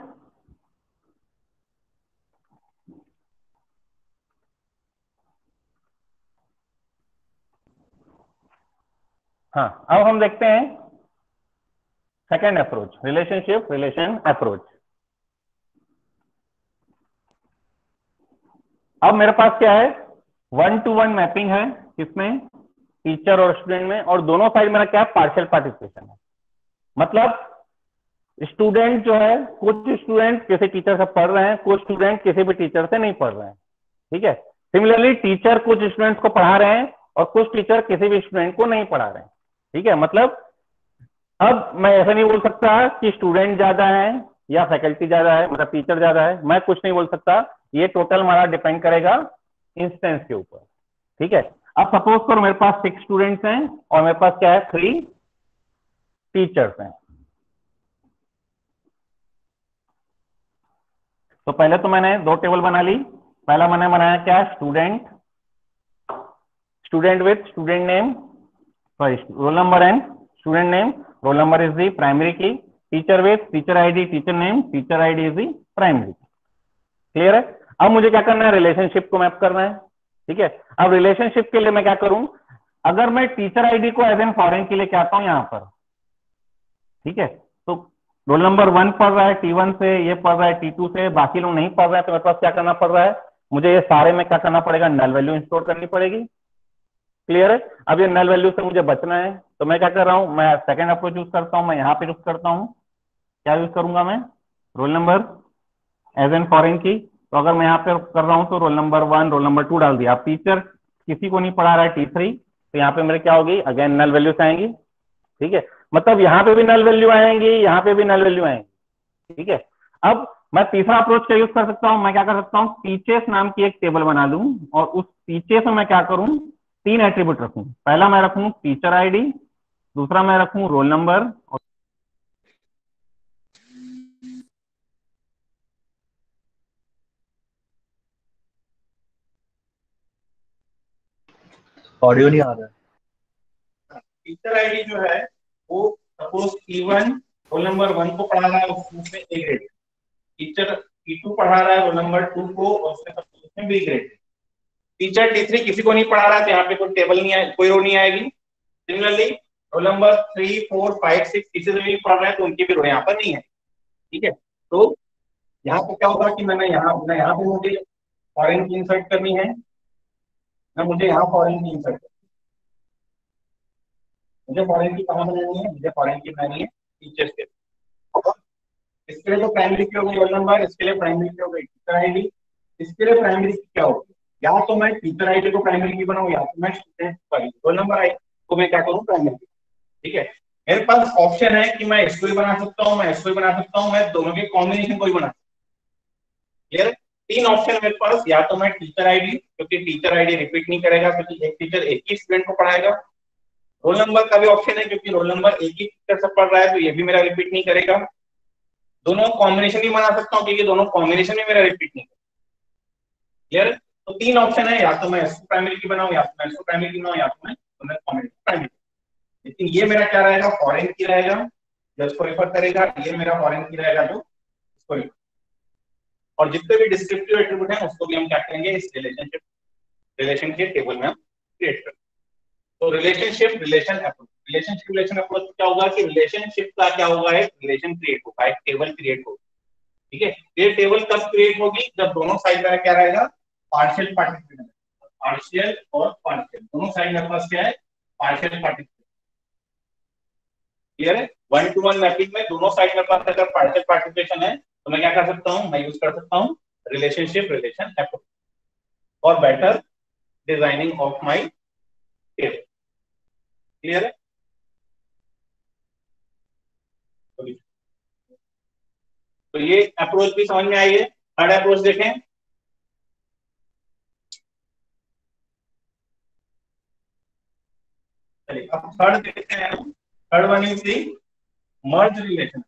हाँ अब हम देखते हैं second approach relationship relation approach अब मेरे पास क्या है? वन टू वन मैपिंग है किसमें टीचर और स्टूडेंट में, और दोनों साइड मेरा क्या है? पार्शियल पार्टिसिपेशन है। मतलब स्टूडेंट जो है, कुछ स्टूडेंट किसी टीचर से पढ़ रहे हैं, कुछ स्टूडेंट किसी भी टीचर से नहीं पढ़ रहे हैं। ठीक है? सिमिलरली टीचर कुछ स्टूडेंट्स को पढ़ा रहे हैं, और कुछ टीचर किसी भी स्टूडेंट को नहीं पढ़ा रहे हैं। ठीक है? मतलब अब मैं ऐसा नहीं बोल सकता कि स्टूडेंट ज़्यादा है या फैकल्टी ज़्यादा है मतलब टीचर ज़्यादा है, मैं कुछ नहीं बोल सकता। ये टोटल हमारा डिपेंड करेगा इंस्टेंस के ऊपर। ठीक है? अब सपोज़ करो मेरे पास सिक्स स्टूडेंट्स हैं और मेरे पास क्या है? थ्री टीचर्स हैं। तो पहले तो मैंने दो टेबल बना ली। पहला मैंने बनाया क्या? Student student with student name sorry roll number and student name roll number is the primary key teacher with teacher ID teacher name teacher ID is the primary clear है? अब मुझे क्या करना है? रिलेशनशिप को मैप करना है। ठीक है? अब रिलेशनशिप के लिए मैं क्या करूँ? अगर मैं टीचर आईडी को एज एन फॉरेन के लिए क्या हूँ यहाँ पर, ठीक है? तो रोल नंबर वन पढ़ रहा है टी वन से, ये पढ़ रहा है टी टू से, बाकी लोग नहीं पढ़ रहे हैं तो मेरे पास क्या करना पड़ रहा है? मुझे ये सारे में क्या करना पड़ेगा? नल वैल्यू इंस्टोर करनी पड़ेगी। क्लियर है? अब ये नल वैल्यू से मुझे बचना है। तो मैं क्या कर रहा हूँ? मैं सेकेंड अप्रोच यूज़ करता हूँ, मैं यहाँ पे यूज़ करता हूँ। क्या यूज़ करूँगा मैं? Roll number as an foreign key. तो अगर मैं यहाँ पे कर रहा हूँ तो roll number one roll number two डाल दिया। टीचर किसी को नहीं पढ़ा रहा है टी थ्री तो यहाँ पे मेरे क्या होगी? अगेन नल वैल्यूज़ आएँगी। ठीक है? मतलब यहाँ पे भी नल वैल्यू आएँगी, यहाँ पे भी नल वैल्यू आएँगी। ठीक है? अब मैं तीसरा अप्रोच क्या यूज़ कर सकता हूँ। मैं क्या कर सकता हूँ? टीचर्स नाम की एक टेबल बना लूँ और उस टीचर्स में मैं क्या करूँ? तीन एट्रीब्यूट रखू। पहला मैं रखू टीचर आईडी दूसरा मैं रखू रोल नंबर और ऑडियो नहीं आ रहा है। टीचर आईडी जो है, वो suppose T one roll number one को पढ़ा रहा है, उसमें ए ग्रेड टीचर टी2 पढ़ा रहा है रोल नंबर टू को उसमें बी ग्रेड टीचर टी3 किसी को नहीं पढ़ा रहा है तो यहाँ पे कोई टेबल नहीं आए, कोई रो नहीं आएगी। Similarly roll number three four five six किसी से भी पढ़ रहे हैं तो उनकी भी रो यहाँ पर नहीं है। ठीक है? तो यहाँ पे क्या होगा कि मैंने यहाँ, मैं यहाँ पे मुझे फॉरेन की इंसर्ट करनी है। ना मुझे यहाँ फॉरेन इंसर्ट करनी मुझे फॉरेन की कहाँ बनानी है, मुझे फॉरेन की बनानी है टीचर्स के। इसके लिए तो प्राइमरी की होगी रोल नंबर इसके लिए प्राइमरी की होगी टीचर आईडी इसके लिए प्राइमरी की क्या होगी? या तो मैं टीचर आईडी को प्राइमरी की बनाऊँ, या तो मैं स्टूडेंट सॉरी रोल नंबर आई तो मैं क्या करूँ? Primary key. ठीक है? मेरे पास ऑप्शन है कि मैं इसको भी बना सकता हूँ, मैं इसको भी बना सकता हूँ, मैं दोनों के कॉम्बिनेशन को भी बना सकता हूँ। क्लियर तीन ऑप्शन मेरे पास, या तो मैं टीचर आईडी क्योंकि टीचर आईडी रिपीट नहीं करेगा, क्योंकि एक टीचर एक ही स्टूडेंट को पढ़ाएगा। रोल नंबर का भी ऑप्शन है, क्योंकि रोल नंबर एक ही टीचर से पढ़ रहा है तो ये भी मेरा रिपीट नहीं करेगा। दोनों कॉम्बिनेशन भी बना सकता हूँ, क्योंकि दोनों कॉम्बिनेशन में मेरा रिपीट नहीं क्लियर तो तीन ऑप्शन है, या तो मैं इसको प्राइमरी की बनाऊँ, या तो मैं इसको प्राइमरी की बनाऊँ, या तो मैं तो मैं प्राइमरी लेकिन ये मेरा क्या रहेगा? फॉरेन की रहेगा, जो इसको रेफर करेगा, ये मेरा फॉरेन की रहेगा, जो इसको रेफर और जितने भी डिस्क्रिप्टिव एट्रीब्यूट हैं, उसको भी हम क्या करेंगे? इस रिलेशनशिप रिलेशन के टेबल में हम क्रिएट करेंगे। तो relationship relation approach relationship relation approach क्या होगा कि रिलेशनशिप का क्या होगा? एक रिलेशन क्रिएट होगा, एक टेबल क्रिएट होगा। ठीक है? ये टेबल कब क्रिएट होगी? जब दोनों साइड में क्या रहेगा? पार्शियल पार्टिसिपेशन पार्शियल और पार्शियल दोनों साइड मेरे पास क्या है? पार्शियल पार्टिसिपेशन क्लियर है? वन टू वन मैपिंग में दोनों साइड मेरे पास अगर पार्शियल पार्टिसिपेशन है तो मैं क्या कर सकता हूँ? मैं यूज़ कर सकता हूँ रिलेशनशिप रिलेशन अप्रोच और better designing of my table clear है? तो ये अप्रोच भी समझ में आई है। थर्ड अप्रोच देखें। चलिए, अब थर्ड देखते हैं। Third one is the merge relation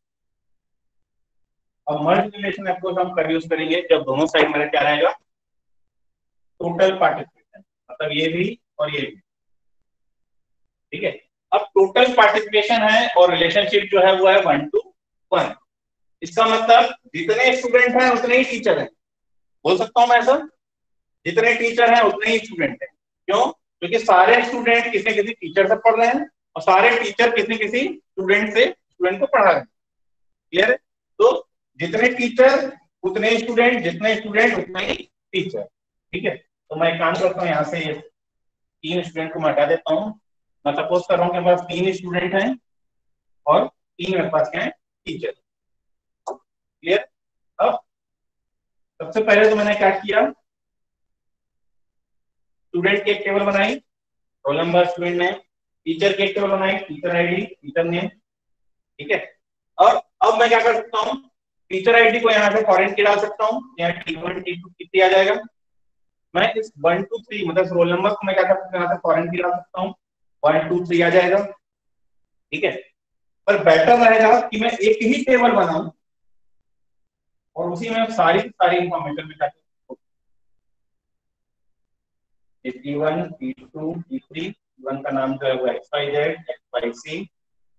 अब मर्ज रिलेशन अप्रोच हम कब यूज़ करेंगे, जब दोनों साइड मेरा क्या रहेगा टोटल पार्टिसिपेशन मतलब ये भी और ये भी। ठीक है? अब टोटल पार्टिसिपेशन है और रिलेशनशिप जो है वो है वन टू वन इसका मतलब जितने स्टूडेंट हैं, उतने ही टीचर हैं। बोल सकता हूँ मैं ऐसा? जितने टीचर हैं, उतने ही स्टूडेंट हैं। क्यों? क्योंकि सारे स्टूडेंट किसी किसी टीचर से पढ़ रहे हैं और सारे टीचर किसी किसी स्टूडेंट से स्टूडेंट को पढ़ा रहे हैं। क्लियर है? तो जितने टीचर उतने स्टूडेंट जितने स्टूडेंट उतने ही टीचर ठीक है? तो मैं काम करता हूँ, यहाँ से तीन स्टूडेंट को मैं हटा देता हूँ। मैं सपोज़ कर रहा हूँ मेरे पास तीन स्टूडेंट हैं और तीन मेरे पास क्या है? टीचर क्लियर अब सबसे पहले तो मैंने क्या किया? स्टूडेंट की एक टेबल बनाई। रोल नंबर स्टूडेंट ने टीचर की एक टेबल बनाई टीचर आईडी टीचर नेम ठीक है? और अब मैं क्या कर सकता हूँ? टीचर आईडी को यहाँ पे फॉरेन की डाल सकता हूँ। यहाँ टी वन टी टू कितनी आ जाएगा। मैं इस वन टू थ्री मतलब रोल नंबर को मैं क्या कर सकता हूँ? फॉरेन की डाल सकता हूँ। वन टू थ्री आ जाएगा। ठीक है? पर बेटर रहेगा कि मैं एक ही टेबल बनाऊँ और उसी में सारी सारी इंफॉर्मेशन में T one T two T three का नाम जो है वो X Y Z X Y C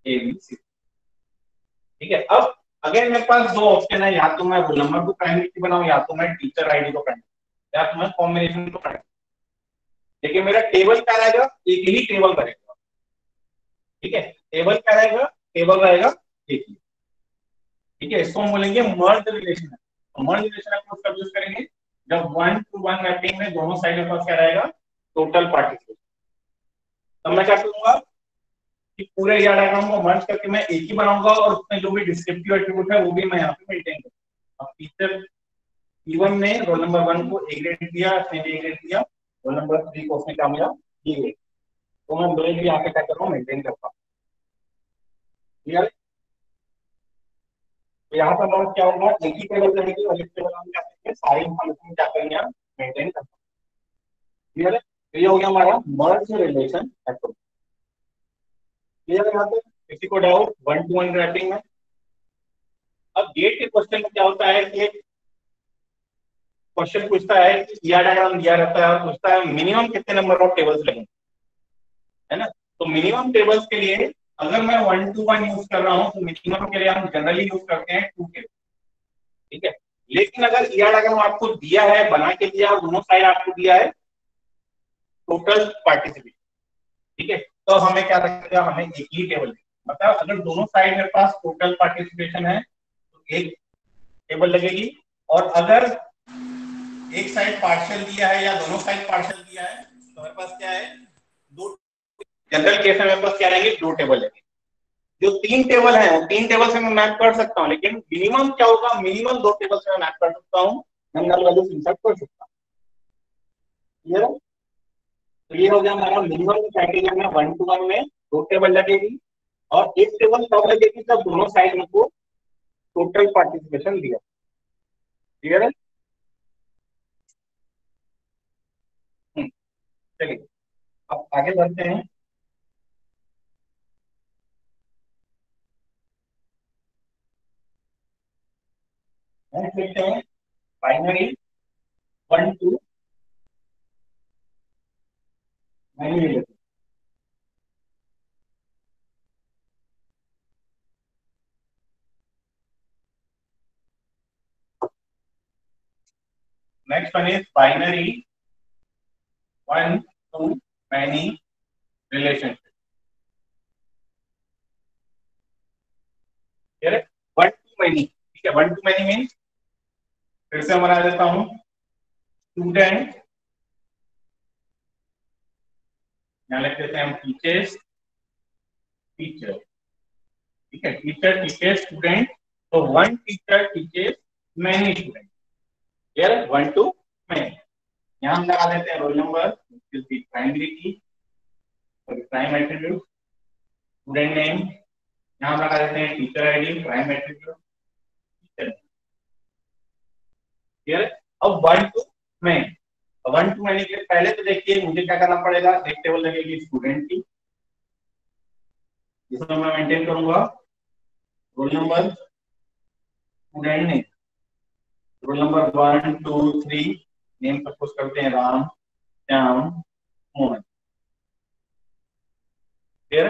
A B C ठीक है? अब अगर मेरे पास दो ऑप्शन है, या तो मैं रोल नंबर को प्राइमरी की बनाऊँ, या तो मैं टीचर आईडी को प्राइमरी या तो मैं कॉम्बिनेशन को प्राइमरी लेकिन मेरा टेबल क्या रहेगा? एक ही टेबल रहेगा ठीक है? टेबल क्या रहेगा? टेबल रहेगा एक ही ठीक है, इसको हम बोलेंगे merge relation merge relation approach कब यूज़ करेंगे। जब वन टू वन मैपिंग में दोनों साइड के पास क्या रहेगा? टोटल पार्टिसिपेशन तब मैं क्या करूँगा? कि पूरे या डायग्राम को मर्ज करके मैं एक ही बनाऊँगा और उसमें जो भी डिस्क्रिप्टिव एट्रीब्यूट है, वो भी मैं यहाँ पे मेंटेन करूँगा। अब टीचर P1 ने रोल नंबर वन को ए ग्रेड दिया ए ग्रेड दिया रोल नंबर थ्री को उसने क्या मिला? बी ग्रेड तो मैं दोनों भी यहाँ पे क्या कर रहा मेंटेन करता हूँ। तो यहाँ पर हमारा क्या होगा? एक ही टेबल रहेगी और इस टेबल हम क्या करेंगे? सारी इंफॉर्मेशन क्या करेंगे? हम मेंटेन करते हैं। क्लियर है तो ये हो गया हमारा मर्ज रिलेशन अप्रोच क्लियर यहाँ पे? किसी को doubt one to one mapping में? अब गेट के क्वेश्चन में क्या होता है कि क्वेश्चन पूछता है कि डायग्राम दिया रहता है और पूछता है मिनिमम कितने नंबर ऑफ़ टेबल्स लगेंगे? है ना? तो मिनिमम टेबल्स के लिए अगर मैं वन टू वन यूज़ कर रहा हूँ तो मिनिमम के लिए हम जनरली यूज़ करते हैं टू टेबल ठीक है? लेकिन अगर डायग्राम आपको दिया है, बना के दिया दोनों साइड आपको दिया है टोटल पार्टिसिपेट ठीक है? तो हमें क्या लगेगा हमें एक ही टेबल मतलब अगर दोनों साइड मेरे पास टोटल पार्टिसिपेशन है तो एक टेबल लगेगी। और अगर एक साइड पार्शियल दिया है या दोनों साइड पार्शियल दिया है तो हमारे पास क्या है? दो जनरल केस में मेरे पास क्या रहेंगे? दो टेबल लगेंगे जो तीन टेबल है, तीन टेबल से मैं मैप कर सकता हूँ, लेकिन मिनिमम क्या होगा? मिनिमम दो टेबल से मैं मैप कर सकता हूँ। नल वैल्यूज़ इंसर्ट कर सकता हूँ? ये हो गया हमारा मिनिमम क्राइटेरिया में वन टू वन में दो टेबल लगेगी और एक टेबल तब लगेगी जब दोनों साइड में को टोटल पार्टिसिपेशन दिया। क्लियर है? हम्म, चलिए अब आगे बढ़ते हैं। हैं। Binary one to next one is binary one to many relationship one to many ठीक है वन टू मैनी मीन फिर से मैं आ जाता हूँ। स्टूडेंट यहाँ लिख देते हैं हम टीचर्स टीचर ठीक है? टीचर टीचर स्टूडेंट तो one teacher teaches many student clear one to many यहाँ हम लगा देते हैं roll number primary key prime attribute student name यहाँ हम लगा देते हैं teacher ID prime attribute clear है अब one to many one to many के लिए पहले तो देखिए मुझे क्या करना पड़ेगा? एक टेबल लगेगी स्टूडेंट की, जिसमें मैं मेंटेन करूँगा। Roll number student name roll number one two three name suppose करते हैं राम, श्याम, मोहन। क्लियर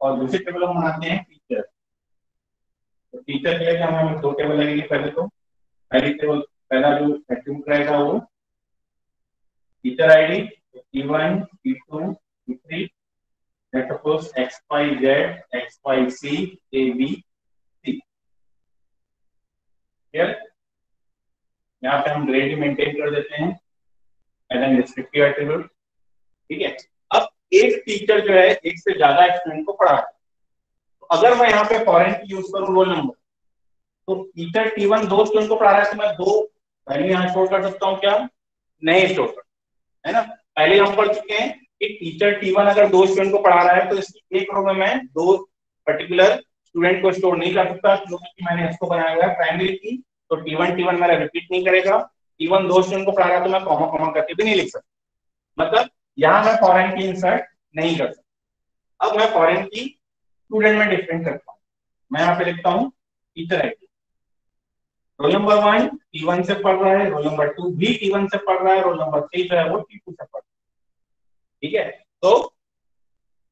और दूसरी टेबल हम बनाते हैं टीचर तो टीचर के लिए क्या हमें दो टेबल लगेगी पहले तो? पहली टेबल पहला जो एट्रीब्यूट रहेगा वो one T two T three let suppose X Y Z X Y C A B C clear यहाँ पे हम ग्रेड मेंटेन कर देते हैं एज एन डिस्क्रिप्टिव एट्रीब्यूट ठीक है? अब एक टीचर जो है, एक से ज़्यादा स्टूडेंट को पढ़ा है। तो अगर मैं यहाँ पे फॉरेन की यूज़ करूँ रोल नंबर तो टीचर टी वन दो स्टूडेंट को पढ़ा रहा है तो मैं दो वैल्यू यहाँ स्टोर कर सकता हूँ क्या? नहीं स्टोर कर है ना? पहले हम पढ़ चुके हैं कि टीचर टी वन अगर दो स्टूडेंट को पढ़ा रहा है तो इसकी एक रो में मैं दो पर्टिकुलर स्टूडेंट को स्टोर नहीं कर सकता क्योंकि मैंने इसको बनाया हुआ है प्राइमरी की तो टी वन टी वन मेरा रिपीट नहीं करेगा। टी वन दो स्टूडेंट को पढ़ा रहा है तो मैं कॉमा कॉमा करके भी नहीं लिख सकता। मतलब यहाँ मैं फॉरन की इंसर्ट नहीं कर सकता। अब मैं फॉरन की स्टूडेंट में डिफरेंट करता हूँ। मैं यहाँ पे लिखता हूँ teacher ID roll number one T one से पढ़ रहा है रोल नंबर टू भी टी वन से पढ़ रहा है रोल नंबर थ्री जो है वो टी टू से पढ़ रहा है। ठीक है? तो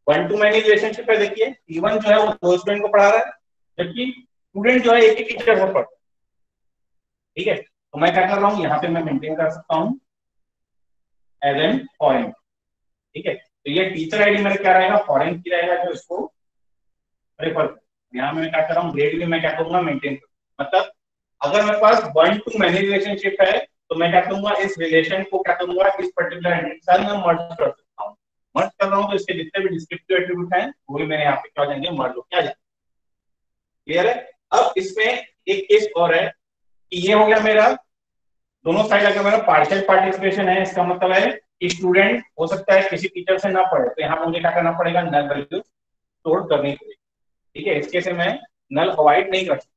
वन टू मैनी रिलेशनशिप है, देखिए टी वन जो है वो दो स्टूडेंट को पढ़ा रहा है, जबकि स्टूडेंट जो है एक ही टीचर से पढ़ रहा है ठीक है? तो मैं क्या कर रहा हूँ, यहाँ पे मैं मेंटेन कर सकता हूँ एज एन फॉरेन ठीक है? तो ये टीचर आईडी मेरा क्या रहेगा? फॉरेन की रहेगा जो इसको रेफर यहाँ मैं क्या कर रहा हूँ ग्रेड भी मैं क्या करूँगा मेंटेन मतलब अगर मेरे पास वन टू मैनी रिलेशनशिप है तो मैं क्या करूँगा, इस रिलेशन को क्या करूँगा, इस पर्टिकुलर साथ मैं मर्ज कर सकता हूँ। मर्ज कर रहा हूँ तो इसके जितने भी डिस्क्रिप्टिव एट्रीब्यूट हैं, वो भी मेरे यहाँ पे क्या जाएँगे मर्ज होके आ जाएँगे। क्लियर है? अब इसमें एक केस और है कि ये हो गया मेरा, दोनों साइड अगर मेरा पार्शियल पार्टिसिपेशन है, इसका मतलब है कि स्टूडेंट हो सकता है किसी टीचर से ना पढ़े तो यहाँ मुझे क्या करना पड़ेगा नल वैल्यू स्टोर करनी पड़ेगी ठीक है? इसके से मैं नल अवॉइड नहीं कर सकता।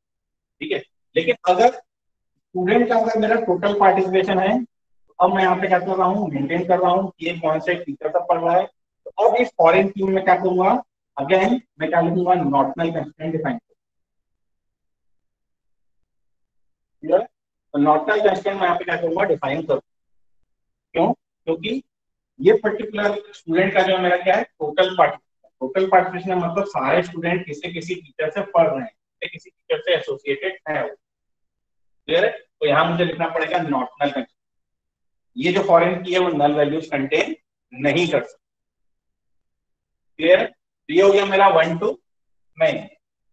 ठीक है? लेकिन अगर स्टूडेंट का अगर मेरा टोटल पार्टिसिपेशन है तो अब मैं यहाँ पे क्या कर रहा हूँ मेंटेन कर रहा हूँ कि कौन से टीचर सब पढ़ रहा है। तो अब इस फॉरेन टीम में क्या करूँगा? अगेन मैं क्या लिखूँगा? Not null constraint define not null constraint मैं यहाँ पे क्या करूँगा? डिफाइन करूँ क्यों? क्योंकि ये पर्टिकुलर स्टूडेंट का जो मेरा क्या है? टोटल पार्टिसिपेशन टोटल पार्टिसिपेशन मतलब सारे स्टूडेंट किसी किसी टीचर से पढ़ रहे हैं। किसी टीचर से एसोसिएटेड है वो। क्लियर है? तो यहाँ मुझे लिखना पड़ेगा नॉट नल कंटेन ये जो फॉरेन की है वो नल वैल्यूज़ कंटेन नहीं कर सकते। क्लियर तो ये हो गया मेरा वन टू मैन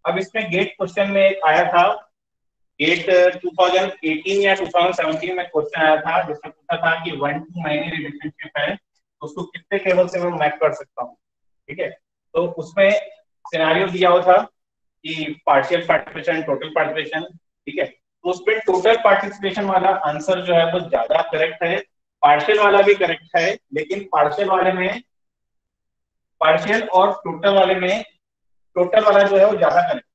अब इसमें गेट क्वेश्चन में एक आया था। गेट 2018 या 2017 में क्वेश्चन आया था, जिसमें पूछा था कि वन टू मैनी रिलेशनशिप है तो उसको कितने टेबल से मैं मैप कर सकता हूँ? ठीक है? तो उसमें सिनारियो दिया हुआ था। कि पार्शियल पार्टिसिपेशन टोटल पार्टिसिपेशन ठीक है? तो उसमें टोटल पार्टिसिपेशन वाला आंसर जो है वो ज़्यादा करेक्ट है। पार्शियल वाला भी करेक्ट है, लेकिन पार्शियल वाले में पार्शियल और टोटल वाले में टोटल वाला जो है वो ज़्यादा करेक्ट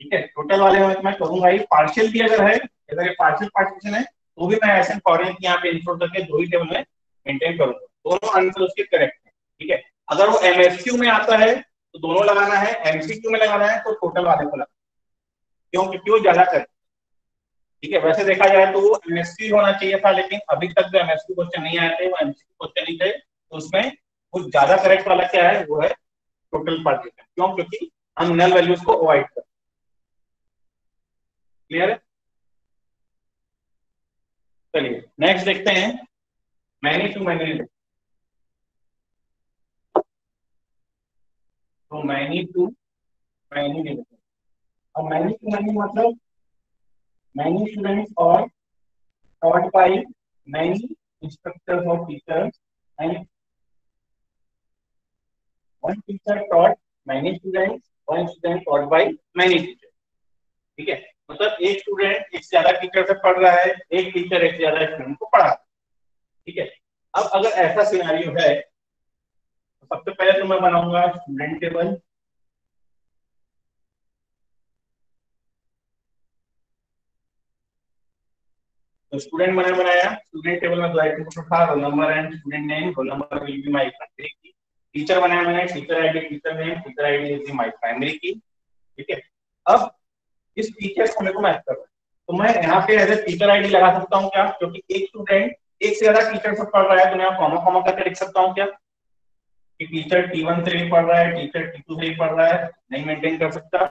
ठीक है? टोटल वाले में मैं करूँगा ही पार्शियल भी अगर है, अगर ये पार्शियल पार्टिसिपेशन है तो भी मैं ऐसे फॉरन यहाँ पे इंस्टॉल करके दो ही टेबल में मेंटेन करूँगा। दोनों आंसर उसके करेक्ट है, ठीक है? अगर वो एमएसक्यू में आता है तो दोनों लगाना है एमसीक्यू में लगाना है तो टोटल वाले को लगाना क्यों? क्योंकि वो ज़्यादा करेक्ट ठीक है, वैसे देखा जाए तो वो एमएससी होना चाहिए था, लेकिन अभी तक जो एमएससी क्वेश्चन नहीं आए थे, वो एमसी क्वेश्चन नहीं थे तो उसमें वो ज़्यादा करेक्ट वाला क्या है, वो है टोटल पार्टीशन क्यों? क्योंकि हम नल वैल्यूज़ को अवॉइड कर क्लियर है। चलिए नेक्स्ट देखते हैं। मैनी टू मैनी तो मैनी टू मैनी और मैनी टू तो मैनी मतलब मैनी स्टूडेंट और टॉट बाई मैनी इंस्ट्रक्टर और teachers and one teacher taught many students one student taught by many teacher ठीक है? मतलब एक स्टूडेंट एक ज़्यादा टीचर से पढ़ रहा है, एक टीचर एक से ज़्यादा स्टूडेंट को पढ़ा रहा है। ठीक है? अब अगर ऐसा सिनारियो है सबसे पहले तो मैं बनाऊँगा स्टूडेंट टेबल तो स्टूडेंट मैंने बनाया स्टूडेंट टेबल में दो एट्रीब्यूट था roll number and student name roll number will be my primary key teacher बनाया मैंने teacher ID teacher name teacher ID is my primary key ठीक है? अब इस टीचर को मेरे को मैच करना है। तो मैं यहाँ पे एज ए टीचर आईडी लगा सकता हूँ क्या? क्योंकि एक स्टूडेंट एक से ज़्यादा टीचर सब पढ़ रहा है तो मैं कॉमा कॉमा करके लिख सकता हूँ क्या? कि टीचर टी वन से भी पढ़ रहा है टीचर टी टू से भी पढ़ रहा है, नहीं मेंटेन कर सकता।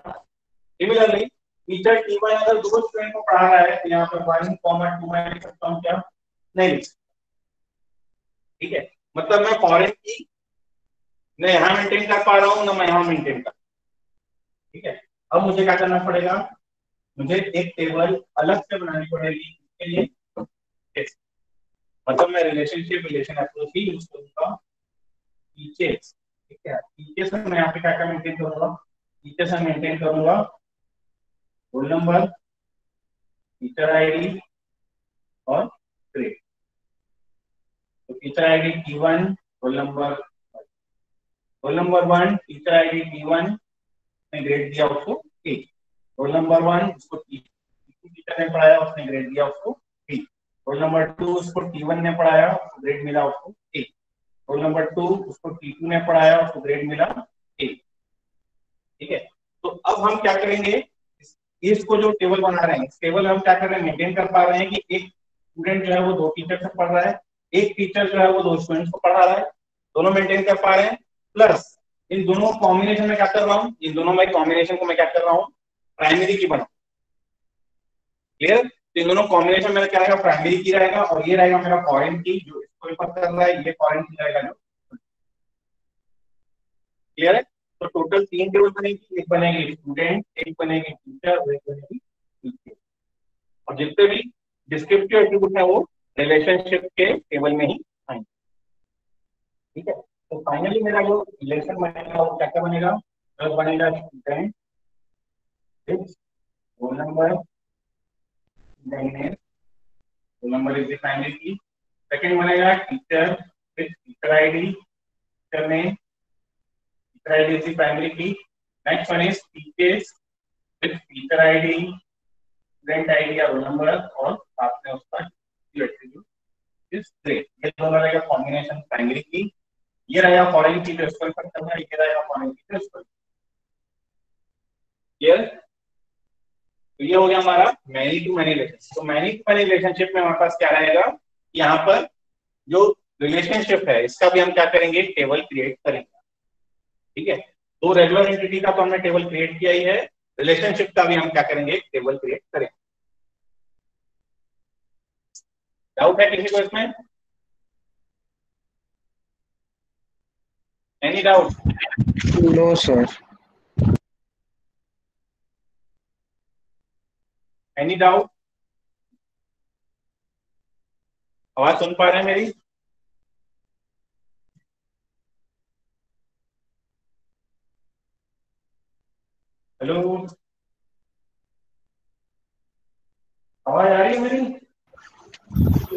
सिमिलरली टीचर टी वन अगर दो स्टूडेंट को पढ़ा रहा है तो यहाँ पर वन कॉमा टू मैं लिख सकता हूँ क्या? नहीं लिख सकता। ठीक है? मतलब मैं फॉरेन की न यहाँ मेंटेन कर पा रहा हूँ, ना मैं यहाँ मेंटेन कर ठीक है? अब मुझे क्या करना पड़ेगा? मुझे एक टेबल अलग से बनानी पड़ेगी इसके लिए। मतलब मैं रिलेशनशिप रिलेशन अप्रोच ही यूज़ करूँगा। टीचर्स ठीक है? में यहाँ पे क्या क्या मेंटेन करूँगा? मेंटेन करूँगा। रोल नंबर टीचर आईडी और ग्रेड तो teacher ID T one roll number roll number one teacher ID one ने ग्रेड दिया उसको ए रोल नंबर वन उसको टीचर ने पढ़ाया, उसने ग्रेड दिया उसको बी रोल नंबर टू उसको टी वन ने पढ़ाया ग्रेड मिला उसको ए रोल नंबर टू उसको टी टू ने पढ़ाया, उसको ग्रेड मिला ए ठीक है? तो अब हम क्या करेंगे? इसको जो टेबल बना रहे हैं टेबल हम क्या कर रहे हैं? मेंटेन कर पा रहे हैं कि एक स्टूडेंट जो है वो दो टीचर से पढ़ रहा है, एक टीचर जो है वो दो स्टूडेंट को पढ़ा रहा है। दोनों मेंटेन कर पा रहे हैं प्लस इन दोनों कॉम्बिनेशन में क्या कर रहा हूँ? इन दोनों में कॉम्बिनेशन को मैं क्या कर रहा हूँ? प्राइमरी की बना क्लियर तो इन दोनों कॉम्बिनेशन मेरा क्या रहेगा? प्राइमरी की रहेगा और ये रहेगा मेरा फॉरेन की, जो इसको रिफर कर रहा है ये फॉरेन की रहेगा जो क्लियर है? तो टोटल तीन टेबल बनेगी, एक बनेगी स्टूडेंट एक बनेगी टीचर और एक बनेगी और जितने भी डिस्क्रिप्टिव एट्रीब्यूट है वो रिलेशनशिप के टेबल में ही आएँगे। ठीक है? तो फाइनली मेरा जो रिलेशन बनेगा, वो क्या क्या बनेगा तो बनेगा student roll number roll number is the primary key second बनेगा teacher with teacher ID teacher name, teacher ID is primary key next one is teachers with teacher ID student ID roll number और साथ में उसका attribute is grade ये दोनों रहेगा combination primary की, ये रहेगा फॉरेन की जो स्कूल पर करना है ये रहेगा फॉरेन की जो स्कूल क्लियर तो ये हो गया हमारा मैनी टू मैनी रिलेशनशिप तो मैनी टू मैनी रिलेशनशिप में हमारे पास क्या रहेगा? यहाँ पर जो रिलेशनशिप है इसका भी हम क्या करेंगे? टेबल क्रिएट करेंगे। ठीक है? तो रेगुलर एंटिटी का तो हमने टेबल क्रिएट किया ही है। रिलेशनशिप का भी हम क्या करेंगे? टेबल क्रिएट करेंगे। डाउट है किसी को इसमें? Any doubt no sir any doubt आवाज़ सुन पा रहे हैं मेरी? हेलो? आवाज़ आ रही है मेरी?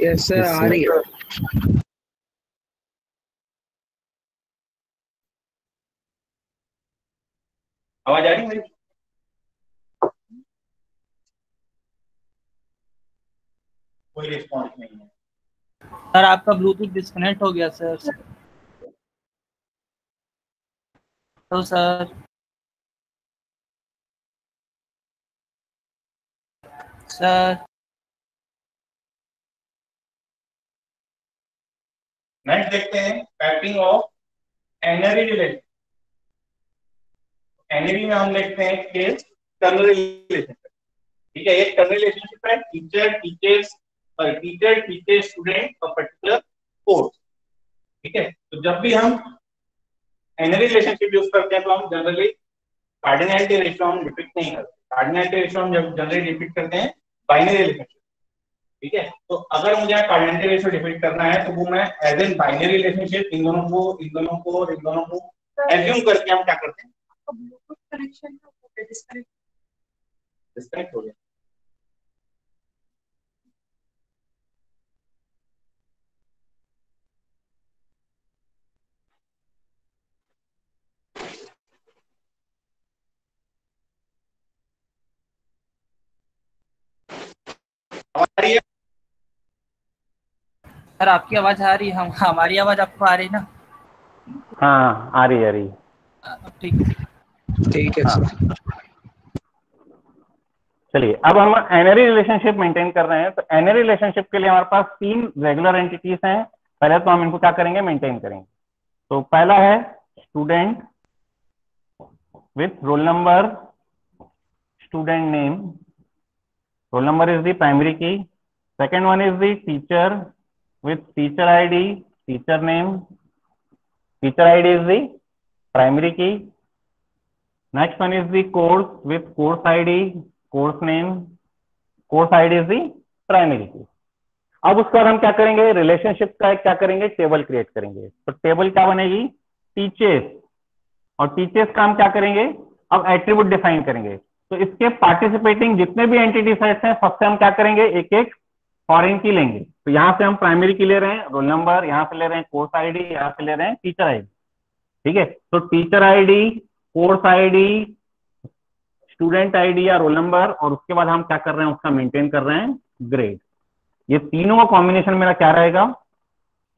यस सर आ रही है। आवाज़ आ रही है मेरी? कोई रिस्पॉन्स नहीं है। सर, आपका ब्लूटूथ डिस्कनेक्ट हो गया, सर। तो सर सर। नेक्स्ट देखते हैं mapping of n-ary relation n-ary में हम देखते हैं कि टर्नल रिलेशनशिप ठीक है एक टर्नल रिलेशनशिप है टीचर टीचर्स और टीचर टीचर स्टूडेंट और पर्टिकुलर कोर्स ठीक है? तो जब भी हम एनरी रिलेशनशिप यूज़ करते हैं तो हम जनरली कार्डिनलिटी रेशियो हम डिपिक्ट नहीं करते। कार्डिनलिटी रेशियो हम जब जनरली डिपिक्ट करते हैं बाइनरी रिलेशनशिप ठीक है? तो अगर मुझे कार्डिनलिटी रेशियो डिफाइन करना है तो वो मैं एज एन बाइनरी रिलेशनशिप इन दोनों को, इन दोनों को, इन दोनों को एज्यूम करके हम क्या करते हैं? ब्लूटूथ कनेक्शन डिस्कनेक्ट डिस्कनेक्ट हो गया। सर आपकी आवाज़ आ रही है। हम हमारी आवाज़ आपको आ रही है ना? हाँ आ रही है, आ रही ठीक है। ठीक है चलिए अब हम एनरी रिलेशनशिप मेंटेन कर रहे हैं। तो एनरी रिलेशनशिप के लिए हमारे पास तीन रेगुलर एंटिटीज हैं। पहले तो हम इनको क्या करेंगे? मेंटेन करेंगे। तो पहला है student with roll number student name roll number is the primary key second one is the teacher with teacher id teacher name teacher id is the primary key next one is the course with course id course name course id is the primary key अब उसके बाद हम क्या करेंगे relationship का एक क्या करेंगे टेबल क्रिएट करेंगे तो टेबल क्या बनेगी टीचर्स और टीचर्स का हम क्या करेंगे अब एट्रीब्यूट डिफाइन करेंगे तो इसके पार्टिसिपेटिंग जितने भी एंटिटी सेट्स हैं सबसे हम क्या करेंगे? एक एक फॉरेन की लेंगे। तो यहाँ से हम प्राइमरी की ले रहे हैं रोल नंबर यहाँ से ले रहे हैं कोर्स आईडी यहाँ से ले रहे हैं टीचर आईडी ठीक है? तो teacher ID course ID student ID या रोल नंबर और उसके बाद हम क्या कर रहे हैं, उसका मेंटेन कर रहे हैं ग्रेड ये तीनों का कॉम्बिनेशन मेरा क्या रहेगा?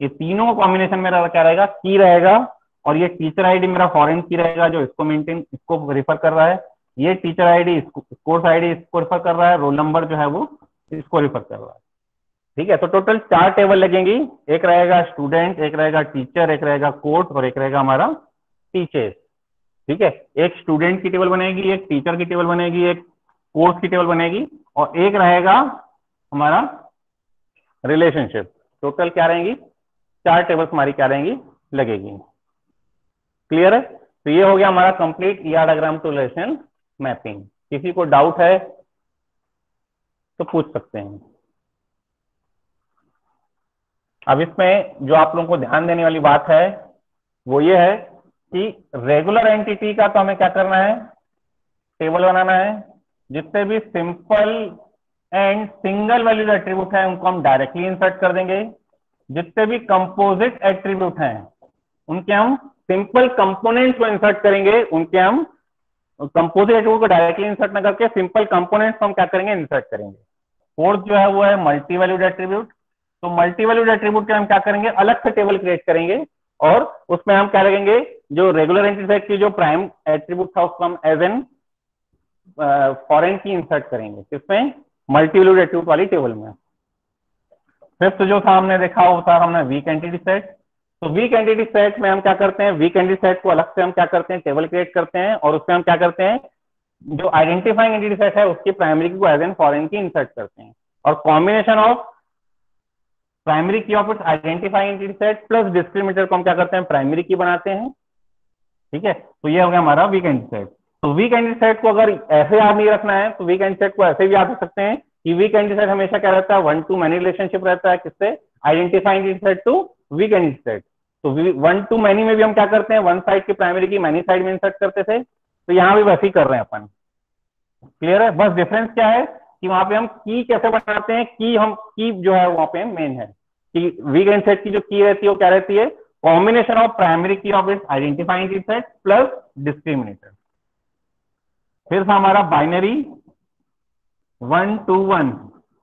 ये तीनों का कॉम्बिनेशन मेरा क्या रहेगा? की रहेगा, और ये टीचर आईडी मेरा फॉरेन की रहेगा, जो इसको मेंटेन इसको रिफर कर रहा है। ये टीचर आईडी कोर्स आईडी इसको रिफर कर रहा है रोल नंबर जो है वो इसको रिफर कर रहा है। ठीक है तो टोटल चार टेबल लगेंगी। एक रहेगा स्टूडेंट एक रहेगा टीचर एक रहेगा कोर्स और एक रहेगा हमारा टीचर्स ठीक है, एक स्टूडेंट की टेबल बनेगी, एक टीचर की टेबल बनेगी, एक कोर्स की टेबल बनेगी और एक रहेगा हमारा रिलेशनशिप टोटल क्या रहेंगी? चार टेबल्स हमारी क्या रहेंगी? लगेगी। क्लियर है? तो ये हो गया हमारा complete ER diagram to relation mapping किसी को डाउट है तो पूछ सकते हैं। अब इसमें जो आप लोगों को ध्यान देने वाली बात है, वो ये है कि रेगुलर एंटिटी का तो हमें क्या करना है? टेबल बनाना है। जितने भी simple and single valued attribute है, उनको हम डायरेक्टली इंसर्ट कर देंगे। जितने भी कंपोजिट एट्रीब्यूट हैं, उनके हम सिंपल कंपोनेंट्स को इंसर्ट करेंगे, उनके हम कंपोजिट एट्रीब्यूट को डायरेक्टली इंसर्ट न करके सिंपल कंपोनेंट्स हम क्या करेंगे? इंसर्ट करेंगे। फोर्थ जो है वो है मल्टी वैल्यूड एट्रीब्यूट तो मल्टी वैल्यूड एट्रीब्यूट के हम क्या करेंगे? अलग से टेबल क्रिएट करेंगे और उसमें हम क्या लगेंगे जो रेगुलर एंटिटी सेट की जो प्राइम एट्रीब्यूट था उसको हम as an foreign key insert करेंगे। किसमें? मल्टी वैल्यूड एट्रीब्यूट वाली टेबल में। फिफ्थ जो था हमने देखा, वो था हमने वीक एंटिटी सेट तो वीक एंटिटी सेट में हम क्या करते हैं? वीक एंटिटी सेट को अलग से हम क्या करते हैं? टेबल क्रिएट करते हैं और उसमें हम क्या करते हैं? जो आइडेंटिफाइंग एंटिटी सेट है, उसकी प्राइमरी की को as an foreign key insert करते हैं। और combination of primary key of identifying entity set plus discriminator को हम क्या करते हैं? प्राइमरी की बनाते हैं। ठीक है? तो ये हो गया हमारा वीक एंटिटी सेट तो वीक एंटिटी सेट को अगर ऐसे याद नहीं रखना है तो वीक एंटिटी सेट को ऐसे भी याद रख सकते हैं कि वीक एंटिटी सेट हमेशा क्या रहता है? वन टू मैनी रिलेशनशिप रहता है। किससे? Identifying set to weak entity set तो वन टू मैनी में भी हम क्या करते हैं? वन साइड की प्राइमरी की मैनी साइड में इंसर्ट करते थे। तो यहाँ भी वैसे ही कर रहे हैं अपन। क्लियर है? बस डिफरेंस क्या है? कि वहाँ पे हम की कैसे बनाते हैं? की हम की जो है वहाँ पे मेन है। कि वीक एंड सेट की जो की रहती है, वो क्या रहती है? Combination of primary key of its identifying set plus discriminator फिर हमारा बाइनरी वन टू वन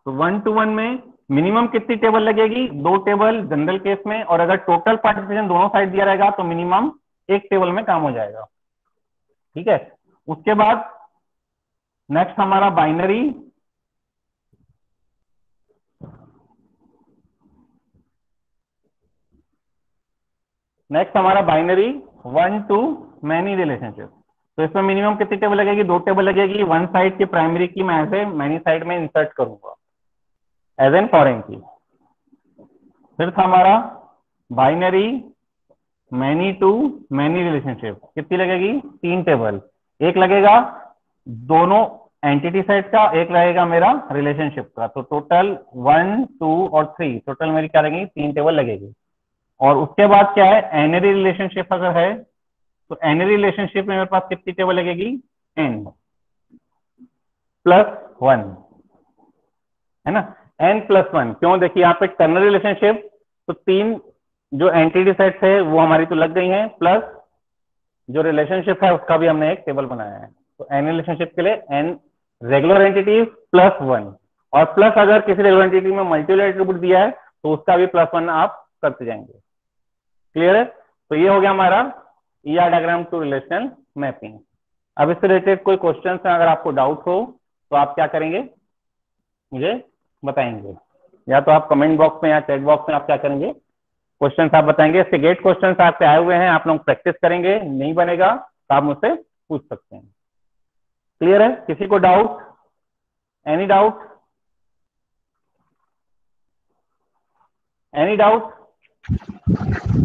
तो वन टू वन में मिनिमम कितनी टेबल लगेगी? दो टेबल जनरल केस में, और अगर टोटल पार्टिसिपेशन दोनों साइड दिया रहेगा तो मिनिमम एक टेबल में काम हो जाएगा। ठीक है? उसके बाद नेक्स्ट हमारा बाइनरी नेक्स्ट हमारा binary one to many relationship तो इसमें मिनिमम कितनी टेबल लगेगी? दो टेबल लगेगी। वन साइड की प्राइमरी की मैं ऐसे मैनी साइड में इंसर्ट करूँगा। एज एन फॉरेन की फिर था हमारा binary many to many relationship कितनी लगेगी? तीन टेबल एक लगेगा दोनों एंटिटी सेट का, एक लगेगा मेरा रिलेशनशिप का. तो टोटल वन टू और थ्री टोटल मेरी क्या लगेगी? तीन टेबल लगेगी. और उसके बाद क्या है? एनरी रिलेशनशिप अगर है तो एनरी रिलेशनशिप में मेरे पास कितनी टेबल लगेगी? एन प्लस वन है ना? एन प्लस वन क्यों? देखिए, यहाँ पे टर्नर रिलेशनशिप तो तीन जो एंटिटी सेट्स है, वो हमारी तो लग गई हैं प्लस जो रिलेशनशिप है, उसका भी हमने एक टेबल बनाया है। तो एन रिलेशनशिप के लिए N regular entities plus one और प्लस अगर किसी रेगुलर एंटिटी में मल्टीपल एट्रीब्यूट दिया है तो उसका भी प्लस वन आप करते जाएँगे। क्लियर है? तो ये हो गया हमारा E R diagram to relational mapping अब इससे रिलेटेड कोई क्वेश्चन अगर आपको डाउट हो तो आप क्या करेंगे? मुझे बताएँगे। या तो आप कमेंट बॉक्स में या चैट बॉक्स में आप क्या करेंगे? क्वेश्चन आप बताएँगे। इससे गेट क्वेश्चन आपके आए हुए हैं। आप लोग प्रैक्टिस करेंगे। नहीं बनेगा तो आप मुझसे पूछ सकते हैं। क्लियर है? किसी को doubt any doubt any doubt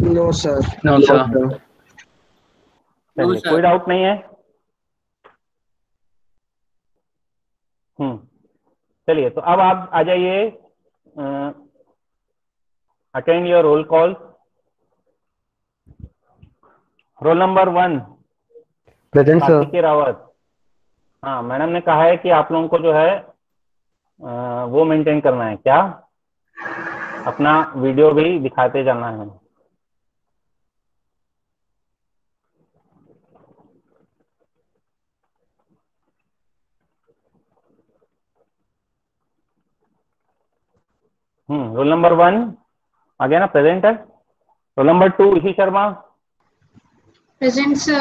no sir no sir चलिए कोई डाउट नहीं है हम्म चलिए तो अब आप आ जाइए attend your roll call roll number one present sir Rawat हाँ मैडम ने कहा है कि आप लोगों को जो है अ, वो मेंटेन करना है। क्या? अपना वीडियो भी दिखाते जाना है। हम्म रोल नंबर वन आ गया ना प्रेजेंट है roll number two Rishi Sharma present sir.